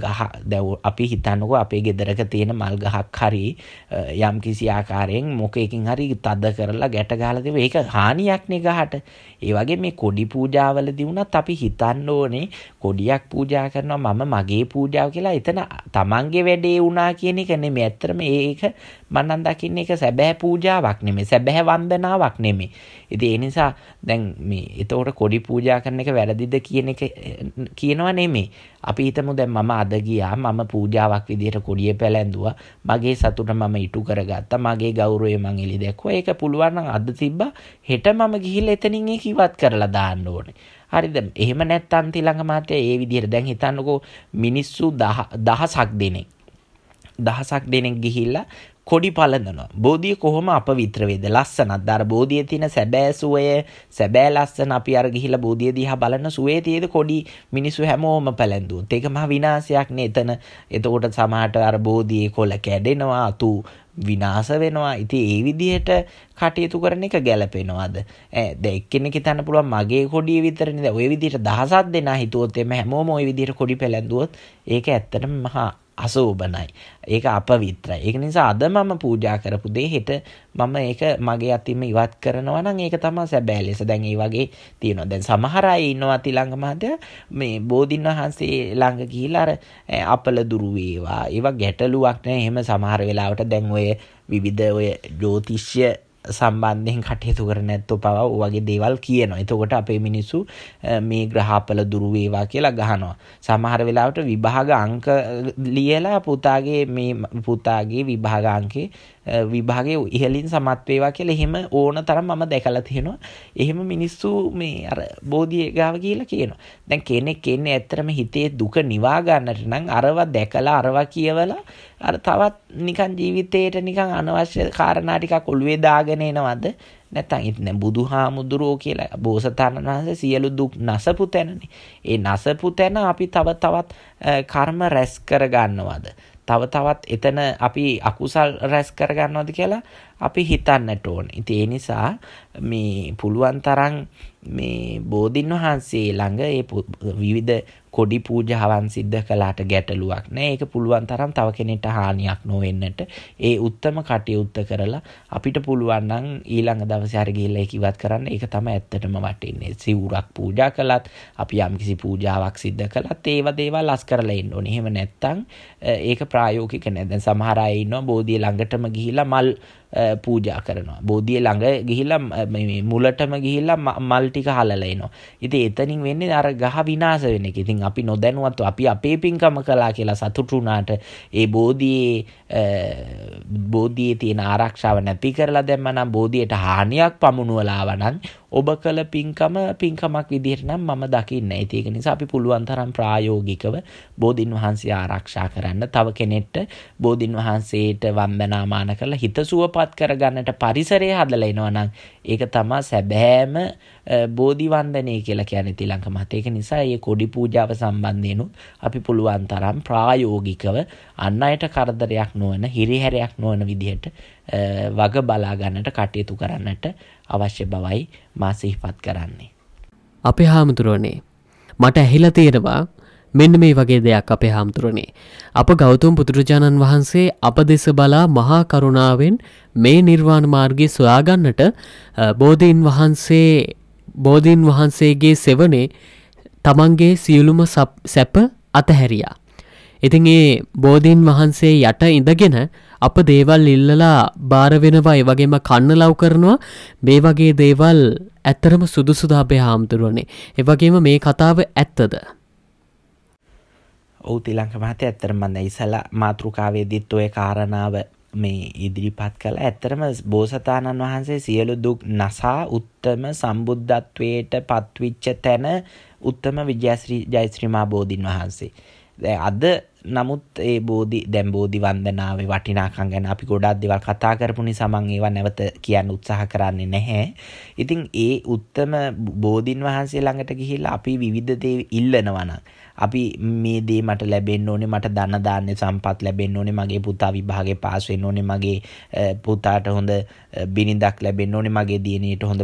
ගහ දැන් අපි හිතන්නකෝ අපේ ගෙදරක තියෙන මල් ගහක් හරි යම් කිසි ආකාරයෙන් මොකකින් හරි තද කරලා ගැට ගහලා තිබේ ඒක හානියක් නේ ගහට. ඒ වගේ මේ කොඩි පූජාවලදී වුණත් අපි හිතන්න ඕනේ කොඩියක් පූජා කරනවා. මම මගේ පූජාව කියලා එතන තමන්ගේ වැඩේ වුණා කියන එක නෙමෙයි. ඇත්තටම ඒක මම නම් දකින්නේ ඒක සැබෑ පූජාවක් නෙමෙයි. සැබෑ වන්දනාවක් නෙමෙයි. ඉතින් ඒ නිසා දැන් මේ එතකොට කොඩි පූජා කරන එක වැරදිද කියන එක කියනවා නෙමෙයි. අපි හිතමු දැන් මම අද ගියා මම පූජාවක් විදිහට කොඩිය පැලැන්දුවා. මගේ සතුට මම ඉටු කරගත්තා. මගේ ගෞරවය මං එලි දැක්කුවා. ඒක පුළුවන් නම් අද තිබ්බා. හෙට මම ගිහිල්ලා එතනින් ඒක ඉවත් කරලා දාන්න ඕනේ. හරිද? එහෙම නැත්තම් තිලංග මාත්‍ය ඒ විදිහට දැන් හිතන්නකෝ මිනිස්සු දහසක් දෙනෙක්. දහසක් දෙනෙක් ගිහිල්ලා කොඩි පලඳනවා බෝධිය කොහොම අපවිත්‍ර වේද? ලස්සනත්. අර බෝධිය තියෙන සැබෑ සුවය සැබෑ ලස්සන අපි අර ගිහිල්ලා බෝධිය දිහා බලන සුවේ තියෙද? කොඩි මිනිස්සු හැමෝම පැලැන්දුවොත්. ඒක මහ විනාශයක් නේ. එතන එතකොට සමහරට අර බෝධියේ කොළ කැඩෙනවා අතු විනාශ වෙනවා. ඉතින් ඒ විදිහට කටයුතු කරන එක ගැළපෙනවද? ඈ දැන් එක්කෙනෙක් හිතන්න පුළුවන් මගේ කොඩිය විතරනේ. දැන් ওই විදිහට දහසක් දෙනා හිතුවොත් එමෙ හැමෝම ওই විදිහට කොඩි පැලැන්දුවොත් ඒක ඇත්තටම මහා අසෝබනයි. ඒක අපවිත්‍රයි. ඒක නිසා අද මම පූජා කරපු දේ හෙට මම ඒක මගේ අතින්ම ඉවත් කරනවා නම් ඒක තමයි සැබෑ ලෙස. දැන් ඒ වගේ තියෙනවා. දැන් සමහර අය ඉන්නවා තිලංග මහත්තයා මේ බෝධින් වහන්සේ ළඟ ගිහිල්ලා අර අපල දුරු වේවා. ඒවා ගැටලුවක් නෑ. එහෙම සමහර වෙලාවට දැන් ඔය විවිධ ඔය ජ්‍යොතිෂ්‍ය සම්බන්ධයෙන් කටයුතු කර නැත්තෝ පවා වගේ දේවල් කියනවා. එතකොට අපේ මිනිස්සු මේ ග්‍රහපල දුරු වේවා කියලා ගහනවා. සමහර වෙලාවට විභාග අංක ලියලා පුතාගේ මේ පුතාගේ විභාග අංකේ විභාගයේ ඉහළින් සමත් වේවා කියලා එහෙම ඕන තරම් මම දැකලා තියෙනවා. එහෙම මිනිස්සු මේ අර බෝධිය ගාව කියලා කියනවා. දැන් කෙනෙක් එන්නේ ඇත්තටම හිතේ දුක නිවා ගන්නට නම් අරවා දැකලා අරවා කියවලා අර තවත් නිකන් ජීවිතේට නිකන් අනවශ්‍ය කාරණා ටිකක් ඔළුවේ දාගෙන එනවද? නැත්තම් ඉතින් බුදුහාමුදුරුවෝ කියලා බෝසතාණන් වහන්සේ සියලු දුක් නසපු තැනනේ. ඒ නසපු තැන අපි තව තවත් කර්ම රැස් කර ගන්නවද? තව තවත් එතන අපි අකුසල් රැස් කරගන්නවද කියලා අපි හිතන්නට ඕන. ඉතින් ඒ නිසා මේ පුළුවන් තරම් මේ බෝධින් වහන්සේ ළඟ ඒ විවිධ කොඩි පූජාවන් සිද්ධ කළාට ගැටලුවක් නෑ. ඒක පුළුවන් තරම් තව කෙනෙක්ට හානියක් නොවෙන්නට ඒ උත්තරම කටයුත්ත කරලා අපිට පුළුවන් නම් ඊළඟ දවසේ හරි ගිහිල්ලා ඒක ඉවත් කරන්න. ඒක තමයි ඇත්තටම වටින්නේ. සිවුරක් පූජා කළත් අපි යම්කිසි පූජාවක් සිද්ධ කළත් ඒව දේවල් අස් කරලා ඉන්න ඕනේ. එහෙම නැත්තම් ඒක ප්‍රායෝගික නෑ. දැන් සමහර අය ඉන්නවා බෝධිය ළඟටම ගිහිල්ලා මල් පූජා කරනවා බෝධිය ළඟ ගිහිල්ලා මුලටම ගිහිල්ලා මල් ටික හලලා එනවා. ඉතින් එතනින් වෙන්නේ අර ගහ විනාශ වෙන එක. ඉතින් අපි නොදැනුවත්ව අපි අපේ පින්කම කළා කියලා සතුටු වුණාට ඒ බෝධියේ බෝධියේ තියෙන ආරක්ෂාව නැති කරලා දැම්මනම් බෝධියට හානියක් පමුණුවලා ආවනම් ඔබ කළ පින්කම පින්කමක් විදිහට නම් මම දකින්නේ. ඒක නිසා අපි පුළුවන් තරම් ප්‍රායෝගිකව බෝධින් වහන්සේ ආරක්ෂා කරන්න තව කෙනෙක්ට බෝධින් වහන්සේට වන්දනාමාන කරලා හිත සුවපත් කරගන්නට පරිසරය හදලා එනවා නම් ඒක තමයි සැබෑම බෝධි වන්දනය කියලා කියන්නේ තිලංක මත. ඒක නිසා මේ කොඩි පූජාව සම්බන්ධයෙන් අපි පුළුවන් තරම් ප්‍රායෝගිකව අන් අයට කරදරයක් නොවන හිරිහැරයක් නොවන විදිහට වග බලා ගන්නට කටයුතු කරන්නට අවශ්‍ය බවයි මා සිහිපත් කරන්නේ. අපේ හාමුදුරුවනේ මට ඇහිලා තියෙනවා මෙන්න මේ වගේ දෙයක් අපේ හාමුදුරුවනේ. අප ගෞතම පුදුරජාණන් වහන්සේ අප දෙස බලා මහා කරුණාවෙන් මේ නිර්වාණ මාර්ගය සොයාගන්නට බෝධීන් වහන්සේ බෝධීන් වහන්සේගේ සෙවනේ තමන්ගේ සියලුම සැප අතහැරියා. ඉතින් ඒ බෝධීන් වහන්සේ යට ඉඳගෙන අප දේවල් ඉල්ලලා බාර වෙනවා ඒ වගේම කන්න ලව් කරනවා මේ වගේ දේවල් ඇත්තරම සුදුසුදා අපේ හාමුදුරුවනේ. ඒ වගේම මේ කතාව ඇත්තද? ඔව් තිලංක මහත්තයා ඇත්තටම මම ඉස්සලා මාතෘකාවේදීත් ඔය කාරණාව මේ ඉදිරිපත් කළ ඇත්තරම බෝසතාණන් වහන්සේ සියලු දුක් නසා උත්තම සම්බුද්ධත්වයට පත්විච්ච තැන උත්තම විජයශ්‍රී ජයශ්‍රීමා බෝධීන් වහන්සේ. අද නමුත් ඒ බෝධි දැන් බෝධි වන්දනාවේ වටිනාකම් ගැන අපි ගොඩක් දේවල් කතා කරපු නිසා මම ඒවා නැවත කියන්න උත්සාහ කරන්නේ නැහැ. ඉතින් ඒ උත්තම බෝධින් වහන්සේ ළඟට ගිහිල්ලා අපි විවිධ දේ ඉල්ලනවා නම් අපි මේ දේ මට ලැබෙන්න ඕනේ මට ධන දාන්නේ සම්පත් ලැබෙන්න ඕනේ මගේ පුතා විභාගේ පාස් වෙන්න ඕනේ මගේ පුතාට හොඳ බිරිඳක් ලැබෙන්න ඕනේ මගේ දියණියට හොඳ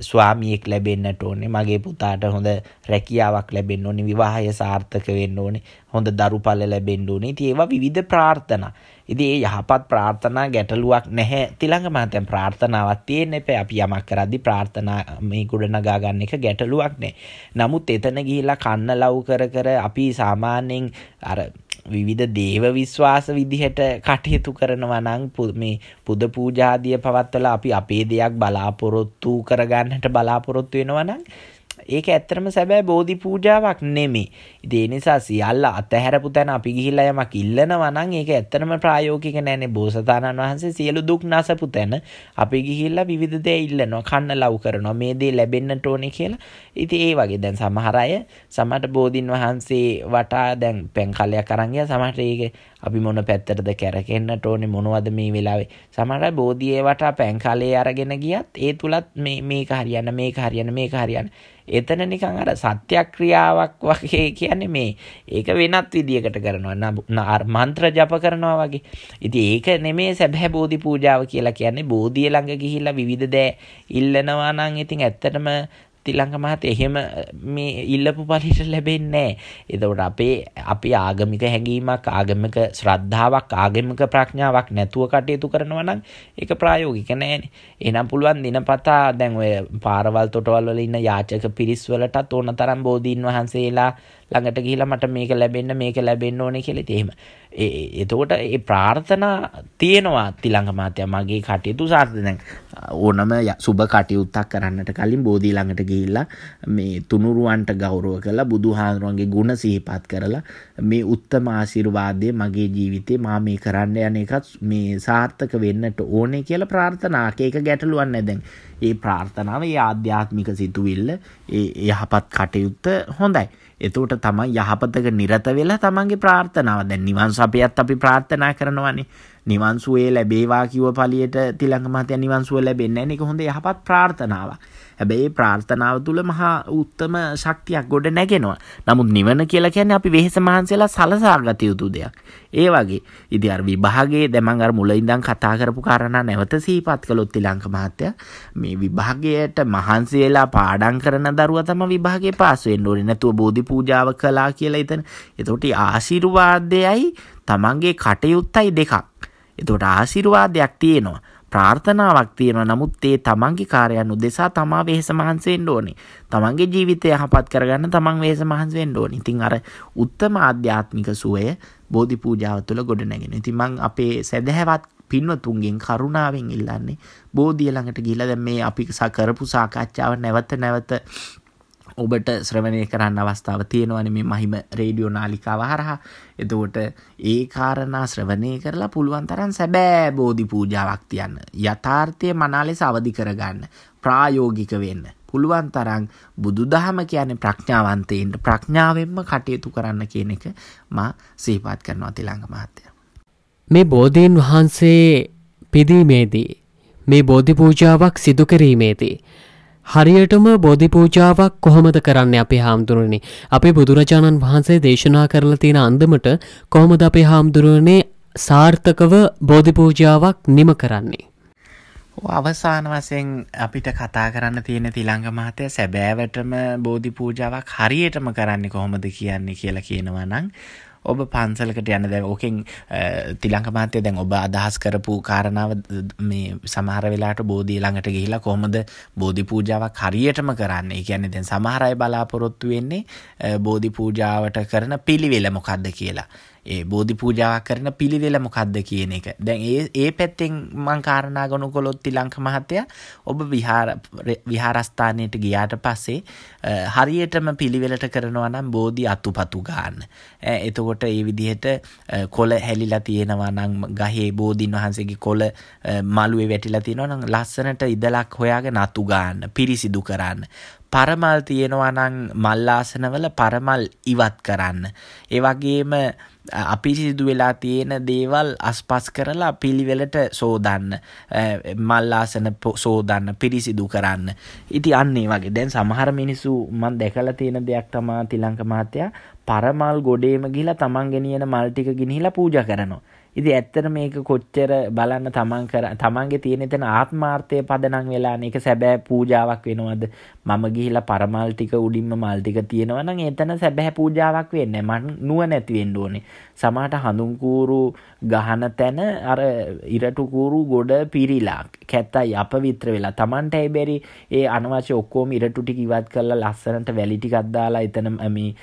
ස්වාමියෙක් ලැබෙන්නට ඕනේ. මගේ පුතාට හොඳ රැකියාවක් ලැබෙන්න ඕනේ විවාහය සාර්ථක වෙන්න ඕනේ හොඳ දරුපල ලැබෙන්න ඕනේ. ඉතින් ඒවා විවිධ ප්‍රාර්ථනා. ඉතින් ඒ යහපත් ප්‍රාර්ථනා ගැටලුවක් නැහැ. තිලංග මහත්තයන් ප්‍රාර්ථනාවක් තියෙන්න එපා. අපි යමක් කරද්දි ප්‍රාර්ථනා මේ ගොඩනගා ගන්න එක ගැටලුවක් නෑ. නමුත් එතන ගිහිල්ලා කන්න ලව් කර කර අපි සාමාන්‍යයෙන් අර විවිධ දේව විශ්වාස විදිහට කටයුතු කරනවා නම් මේ පුද පූජාදිය පවත්වලා අපි අපේ දෙයක් බලාපොරොත්තු කරගන්නට බලාපොරොත්තු වෙනවා නම් ඒක ඇත්තටම සැබෑ බෝධි පූජාවක් නෙමේ. ඉතින් ඒ නිසා සියල්ල අතහැරපු තැන අපි ගිහිල්ලා යමක් ඉල්ලනවා නම් ඒක ඇත්තටම ප්‍රායෝගික නෑනේ. බෝසතාණන් වහන්සේ සියලු දුක් නැසපු තැන අපි ගිහිල්ලා විවිධ දේ ඉල්ලනවා, කන්න ලව් කරනවා, මේ දේ ලැබෙන්නට ඕනේ කියලා. ඉතින් ඒ වගේ දැන් සමහර අය සමහරට බෝධින් වහන්සේ වටා දැන් පෙන් කලයක් අරන් ගියා. සමහරට ඒක අපි මොන පැත්තටද කැරකෙන්න්නට ඕනේ මොනවද මේ වෙලාවේ සමහර බෝධියේ වටා පැන් කලේ අරගෙන ගියත් ඒ තුලත් මේ මේක හරියන්න මේක හරියන්න මේක හරියන්න එතන නිකන් අර සත්‍යක්‍රියාවක් වගේ කියන්නේ මේ ඒක වෙනත් විදියකට කරනවා මන්ත්‍ර ජප කරනවා වගේ. ඉතින් ඒක නෙමේ සැබෑ බෝධි පූජාව කියලා කියන්නේ බෝධිය ළඟ ගිහිල්ලා විවිධ දෑ ඉල්ලනවා නම් ඉතින් ඇත්තටම තිලංක මහත එහෙම මේ ඉල්ලපු පලිට ලැබෙන්නේ එතකොට අපේ අපි ආගමික හැඟීමක් ආගමික ශ්‍රද්ධාවක් ආගමික ප්‍රඥාවක් නැතුව කටයුතු කරනවා නම් ඒක ප්‍රායෝගික නෑනේ. එහෙනම් පුළුවන් දිනපතා දැන් ඔය පාරවල් තොටවල් වල ඉන්න යාචක පිරිස් වලටත් ඕන තරම් බෝධීන් වහන්සේලා ළඟට ගිහිලා මට මේක ලැබෙන්න මේක ලැබෙන්න ඕනේ කියලා ඉතින් එහෙම. එතකොට ඒ ප්‍රාර්ථනා තියෙනවා තිලංග මාත්‍යා මගේ කටයුතු සාර්ථක. දැන් ඕනම සුබ කටයුත්තක් කරන්නට කලින් බෝධි ළඟට ගිහිල්ලා මේ තුනුරුවන්ට ගෞරව කරලා බුදුහාඳුරන්ගේ ගුණ සිහිපත් කරලා මේ උත්තම ආශිර්වාදය මගේ ජීවිතේ මා මේ කරන්න යන එකත් මේ සාර්ථක වෙන්නට ඕනේ කියලා ප්‍රාර්ථනාක ඒක ගැටලුවක් නැහැ දැන් ඒ ප්‍රාර්ථනාව ඒ ආධ්‍යාත්මික සිතුවිල්ල ඒ යහපත් කටයුත්ත හොඳයි. එතකොට තමයි යහපතක නිරත වෙලා තමන්ගේ ප්‍රාර්ථනාව. දැන් නිවන් සපයත් අපි ප්‍රාර්ථනා කරනවානේ නිවන් සුවේ ලැබේවා කිව්ව පළියට තිලංග මහත්තයා නිවන් සුව ලැබෙන්නේ නැහැ. ඒක හොඳ යහපත් ප්‍රාර්ථනාවක්. හැබැයි ප්‍රාර්ථනාව තුළ මහා උත්තම ශක්තියක් ගොඩ නැගෙනවා. නමුත් නිවන කියලා කියන්නේ අපි වෙහෙස මහන්සියලා සලසා ගත යුතු දෙයක්. ඒ වගේ ඉතින් අර විභාගයේ දැන් මම අර මුල ඉඳන් කතා කරපු කාරණා නැවත සිහිපත් කළොත් තිලංක මහත්තයා මේ විභාගයට මහන්සි වෙලා පාඩම් කරන දරුවා තමයි විභාගේ පාස් වෙන්න ඕනේ. නැතුව බෝධි පූජාව කළා කියලා හිතන. එතකොට ආශිර්වාදයයි තමන්ගේ කටයුත්තයි දෙකක්. එතකොට ආශිර්වාදයක් තියෙනවා. ප්‍රාර්ථනාවක් තියෙනවා. නමුත් ඒ තමන්ගේ කාර්යයන් උදෙසා තමා වෙහෙස මහන්සි වෙන්න ඕනේ. තමන්ගේ ජීවිතය යහපත් කරගන්න තමන් වෙහෙස මහන්සි වෙන්න ඕනේ. ඉතින් අර උත්තම ආධ්‍යාත්මික සුවය බෝධි පූජාව තුළ ගොඩ නැගෙන. ඉතින් මං අපේ සැදැහැවත් පින්වතුන්ගෙන් කරුණාවෙන් ඉල්ලන්නේ බෝධිය ළඟට ගිහිල්ලා දැන් මේ අපි කරපු සාකච්ඡාව නැවත නැවත ඔබට ශ්‍රවණය කරන්න අවස්ථාව තියෙනවන මේ මහිම රේඩියෝ නාලිකාව හරහා. එතකොට ඒ කාරණා ශ්‍රවණය කරලා පුළුවන් තරන් සැබෑ බෝධි පූජාවක් තියන්න. යථාර්ථය මනාලෙස අවධි කරගන්න. ප්‍රායෝගික වෙන්න. පුළුවන් තරම් බුදු දහම කියන ප්‍රඥාවන්තයින්ට ප්‍රඥාවෙන්ම කටයුතු කරන්න කියන එක මා සේපාත් කරනවා තිළඟ මහත්තය. මේ බෝධීන් වහන්සේ පිදීමේදී මේ බෝධි පූජාවක් සිදු කිරීමේදී හරියටම බෝධි පූජාවක් කොහොමද කරන්න අපේ හාමුදුරනේ අපේ බුදුරජාණන් වහන්සේ දේශනා කරලා තියෙන අන්දමට කොහොමද අපේ හාමුදුරුවනේ සාර්ථකව බෝධි පූජාවක් නිම කරන්නේ. අවසාන වසයෙන් අපිට කතා කරන්න තියෙන තිළංග මහතය සැබෑවටම බෝධි පූජාවක් හරියටම කරන්නේ කොහොමද කියන්නේ කියලා කියනවා නම් ඔබ පන්සලකට යන්න. දැ ඕකෙන් තිලංක මාතය දැන් ඔබ අදහස් කරපු කාරණාව මේ සමහර වෙලාට බෝධී ළඟට ගිහිලා කොහොමද බෝධි පූජාවක් හරියටම කරන්න? කියන්නේ දැන් සමහරයි බලාපොරොත්තු වෙන්නේ බෝධි පූජාවට කරන පිළිවෙල මොකක්ද කියලා. ඒ බෝධි පූජාවක් කරන පිළිවෙල මොකක්ද කියන එක. දැන් ඒ ඒ පැත්තෙන් මං කාරණා ගොනු කොළොත් තිලංක මහත්තය ඔබ විහාරස්ථානයට ගියාට පස්සේ හරියටම පිළිවෙලට කරනවා නම් බෝධි අතුපතු ගාන්න. එතකොට ඒ විදිහට කොල හැලිලා තියෙනවා නම් ගහේ බෝධීන් වහන්සේගේ කොල මළුවේ වැටිලා තියෙනවා නම් ලස්සනට ඉදලක් හොයාගෙන අතු ගන්න පිරිසිදු කරන්න. පරමල් තියෙනවා නම් මල්ලාසනවල පරමල් ඉවත් කරන්න. ඒ වගේම අපි සිදු වෙලා තියෙන දේවල් අස්පස් කරලා පිළිවෙලට සෝදන්න මල්ලාසන සෝදන්න පිරිසිදු කරන්න. ඉති අන්නේ වගේ. දැන් සමහර මිනිස්සු මන් දැකල තියෙන දෙයක් තමා තිලංක මහත්තයා පරමල් ගොඩේම ගිලා තමන් ගෙනියන මල්ටික ගිනිහිලා පූජ කරනවා. ඉති ඇත්තර මේක කොච්චර බලන්න තමන් කර තමන්ගේ තියෙන එතන ආත්මාර්ථය පදනං වෙලා එක සැබෑ පූජාවක් වෙනවද? මම ගිහිලා පරමල් ටික උඩින්ම මල් ටික තියෙනවා නම් එතන සැබෑ පූජාවක් වෙන්නේ මන් නුව නැති වෙන්න ඕනේ. සමහරට හඳුන්කූරු ගහන තැන අර ඉරටුකූරු ගොඩ පිරිලා කැත්තයි අපවිත්‍ර වෙලා. තමන්ට ඇබැරි ඒ අනවශ්‍ය ඔක්කෝම ඉරටු ටික ඉවත් කරලා ලස්සනට වැලි ටිකක් දාලා එතන මේ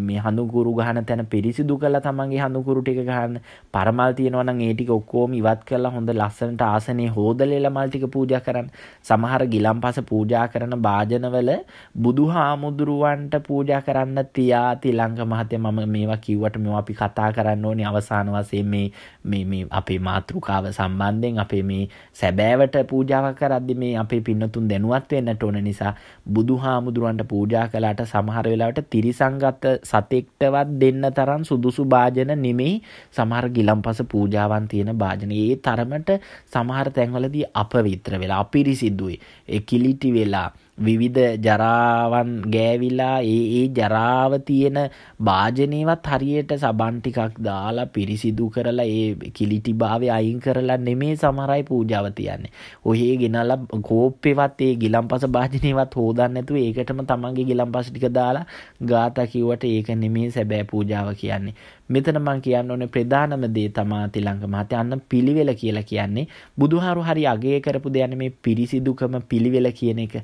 මේ හඳුකුරු ගහන තැන පිරිසිදු කළා තමන්ගේ හඳුකුරු ටික ගහන්න. පරමල් මල් තියෙනවා නම් ඒ ටික ඔක්කොම ඉවත් කරලා හොඳ ලස්සනට ආසනේ හොදලෙලා මල් ටික පූජා කරන්න. සමහර ගිලම්පස පූජා කරන වාජනවල බුදුහාමුදුරුවන්ට පූජා කරන්න තියා තිලංග මහත්තයා මම මේවා කිව්වට මේවා අපි කතා කරන්න ඕනේ අවසාන වශයෙන් මේ මේ මේ අපේ මාතෘකාව සම්බන්ධයෙන් අපේ මේ සැබෑවට පූජාවක් කරද්දි මේ අපේ පින්නතුන් දැනුවත් වෙන්නට ඕන නිසා බුදුහාමුදුරුවන්ට පූජා කළාට සමහර වෙලාවට තිරිසංගත සතෙක්ටවත් දෙන්න තරම් සුදුසු භාජන නෙමෙයි. සමහර ගිලම්පස දවස පූජාවන් තියෙන භාජන. ඒ තරමට සමහර තැන්වලදී අපවිත්‍ර වෙලා අපිරිසිදුයි. ඒ කිලිටි වෙලා විවිධ ජරාවන් ගෑවිලා ඒ ඒ ජරාව තියෙන භාජනයවත් හරියට සබන් ටිකක් දාලා පිරිසිදු කරලා ඒ කිලිටි භාවය අයින් කරලා නෙමේ සමහරයි පූජාව තියන්නේ. ඔහේ ගෙනලා කෝප්පෙවත් ඒ ගිලම්පස භාජනයවත් හොදන්න නැතුව ඒකටම තමන්ගේ ගිලම්පස ටික දාලා ගාථා කිව්වට ඒක නෙමේ සැබෑ පූජාව කියන්නේ. මෙතන මං කියන්න ඕනේ ප්‍රධානම දේ තමා තිලංග මහත්තයා අන්න පිළිවෙල කියලා කියන්නේ බුදුහාරු හරි අගය කරපු දෙයක් මේ පිරිසිදුකම පිළිවෙල කියන එක.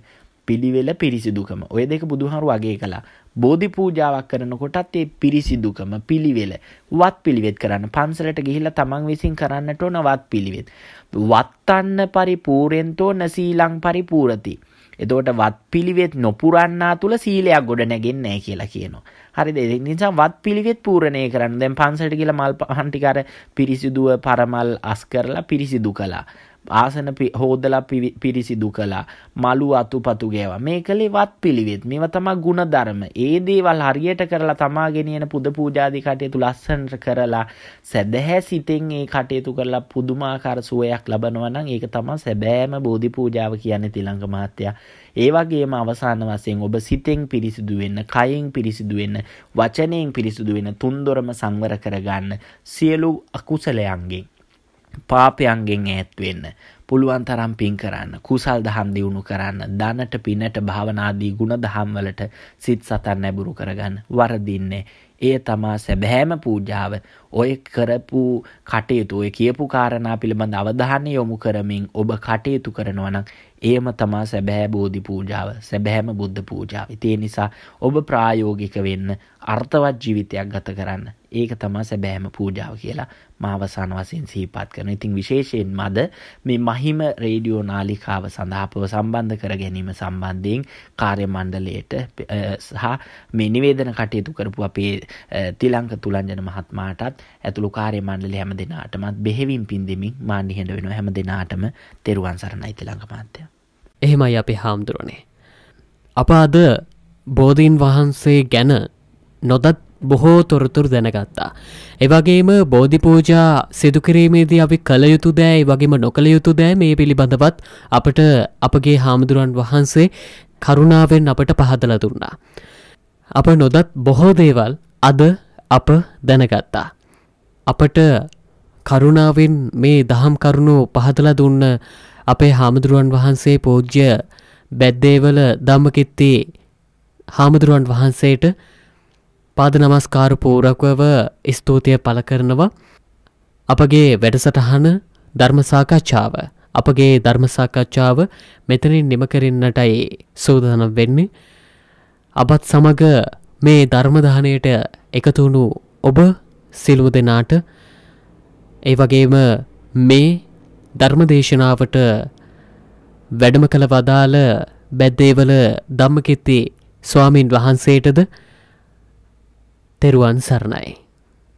පිළිවෙල පිරිසිදුකම ඔය දෙක බුදුහාරු වගේ කළා බෝධි පූජාවක් කරනකොටත් ඒ පිරිසිදුකම පිළිවෙල වත් පිළිවෙත් කරන්න පන්සලට ගිහිල්ලා තමන් විසින් කරන්නට ඕන වත් පිළිවෙත් වත්තන්න පරිපූරෙන්තෝ නසීලං පරිපූරති එතකොට වත් පිළිවෙත් නොපුරන්නා තුළ සීලයක් ගොඩ නැගෙන්නේ කියලා කියනවා. හරිද? ඒ නිසා වත් පිළිවෙත් පූර්ණේ කරන්න. දැන් පන්සලට ගිහලා මල් පහන් ටික අර පිරිසිදුව පරමල් අස් කරලා පිරිසිදු කළා. ආසන හෝදලා පිරිසිදු කලා මලු අතුපතු ගෑවා. මේ කළේ වත් පිළිවෙත්. මේව තමා ගුණ ධර්ම ඒ දේවල් හරියට කරලා තමා ගෙනියන පුද පූජාදි කටයුතු ලස්සනට කරලා සැදැහැ සිතෙන් ඒ කටයුතු කරලා පුදුමාකාර සුවයක් ලබනවා නම් ඒක තමා සැබෑම බෝධි පූජාව කියන්නේ තිලංග මහත්තයා. ඒ වගේම අවසාන වශයෙන් ඔබ සිතෙන් පිරිසිදු වෙන්න, කයෙන් පිරිසිදු වෙන්න, වචනයෙන් පිරිසිදු වෙන්න තුන්දොරම සංවර කරගන්න සියලු අකුසලයන්ගෙන් පාපයන්ගෙන් ඈත් වෙන්න. පුළුවන් තරම් පින් කරන්න. කුසල් දහම් දියුණු කරන්න. දනට පිනට භාවනාදී ගුණ දහම් වලට සිත් සතන් නැබුරු කරගන්න. වරදින්නේ එය තමා සැබෑම පූජාව ඔය කරපු කටයුතු ඔය කියපු කාරණා පිළිබඳ අවධානය යොමු කරමින් ඔබ කටයුතු කරනවනම් ඒම තමා සැබෑ බෝධි පූජාව සැබෑම බුද්ධ පූජාව. ඉතිේ නිසා ඔබ ප්‍රායෝගික වෙන්න අර්ථවත් ජීවිතයක් ගත කරන්න. ඒක තමා සැබෑම පූජාව කියලා මාවසාන වසින් සීපත් කරන. ඉතින් විශේෂයෙන් මද මේ මහිම රේඩියෝ නාලිකාව සඳහාපව සම්බන්ධ කර ගැනීම සම්බන්ධයෙන් කාර්ය මණ්ඩලයට සහ මේ නිවේදන කටයුතු කරපු අපේ තිලංක තුළංජන මහත්මාටත් ඇතුළු කාර්ය මණ්ඩලි හැම දෙනාටමත් බෙහෙවින් පින්දමින් මාන්ඩිහෙඩ වෙන හැම දෙනාටම තෙරුවන් සරණයි තිලංක මාත්‍යය. එහෙමයි අපි හාමුදුරනේ. අප අද බෝධීන් වහන්සේ ගැන නොදත් බොහෝ තොරතුරු දැනගත්තා. එවගේම බෝධිපූජා සිදුකිරීමේදී අපි කළ යුතු දෑ වගේම නොකළ යුතු දෑ මේ පිළිබඳවත් අපට අපගේ හාමුදුරුවන් වහන්සේ කරුණාවෙන් අපට පහදල දුන්නා. අප නොදත් බොහෝ දේවල් අද අප දැනගත්තා. අපට කරුණාවෙන් මේ දහම් කරුණු පහදල දුන්න අපේ හාමුදුරුවන් වහන්සේ පෝජ්‍ය බැද්දේවල දම්මකිත්තේ හාමුදුරුවන් වහන්සේට පාද නමස්කාර පූරකව ස්තූතිය පල කරනවා. අපගේ වැඩසටහන ධර්මසාකච්ඡාව අපගේ ධර්මසාකච්ඡාව මෙතනින් නිමකරන්නටයි සූදානම් වෙන්නේ. අපත් සමග මේ ධර්මදානයට එකතුුණු ඔබ සිළුව දෙනාට ඒ වගේම මේ ධර්මදේශනාවට වැඩම කළ වදාළ බැද්දේවල දම්මකිත්ති ස්වාමීන් වහන්සේටද තෙරුවන් සරණයි.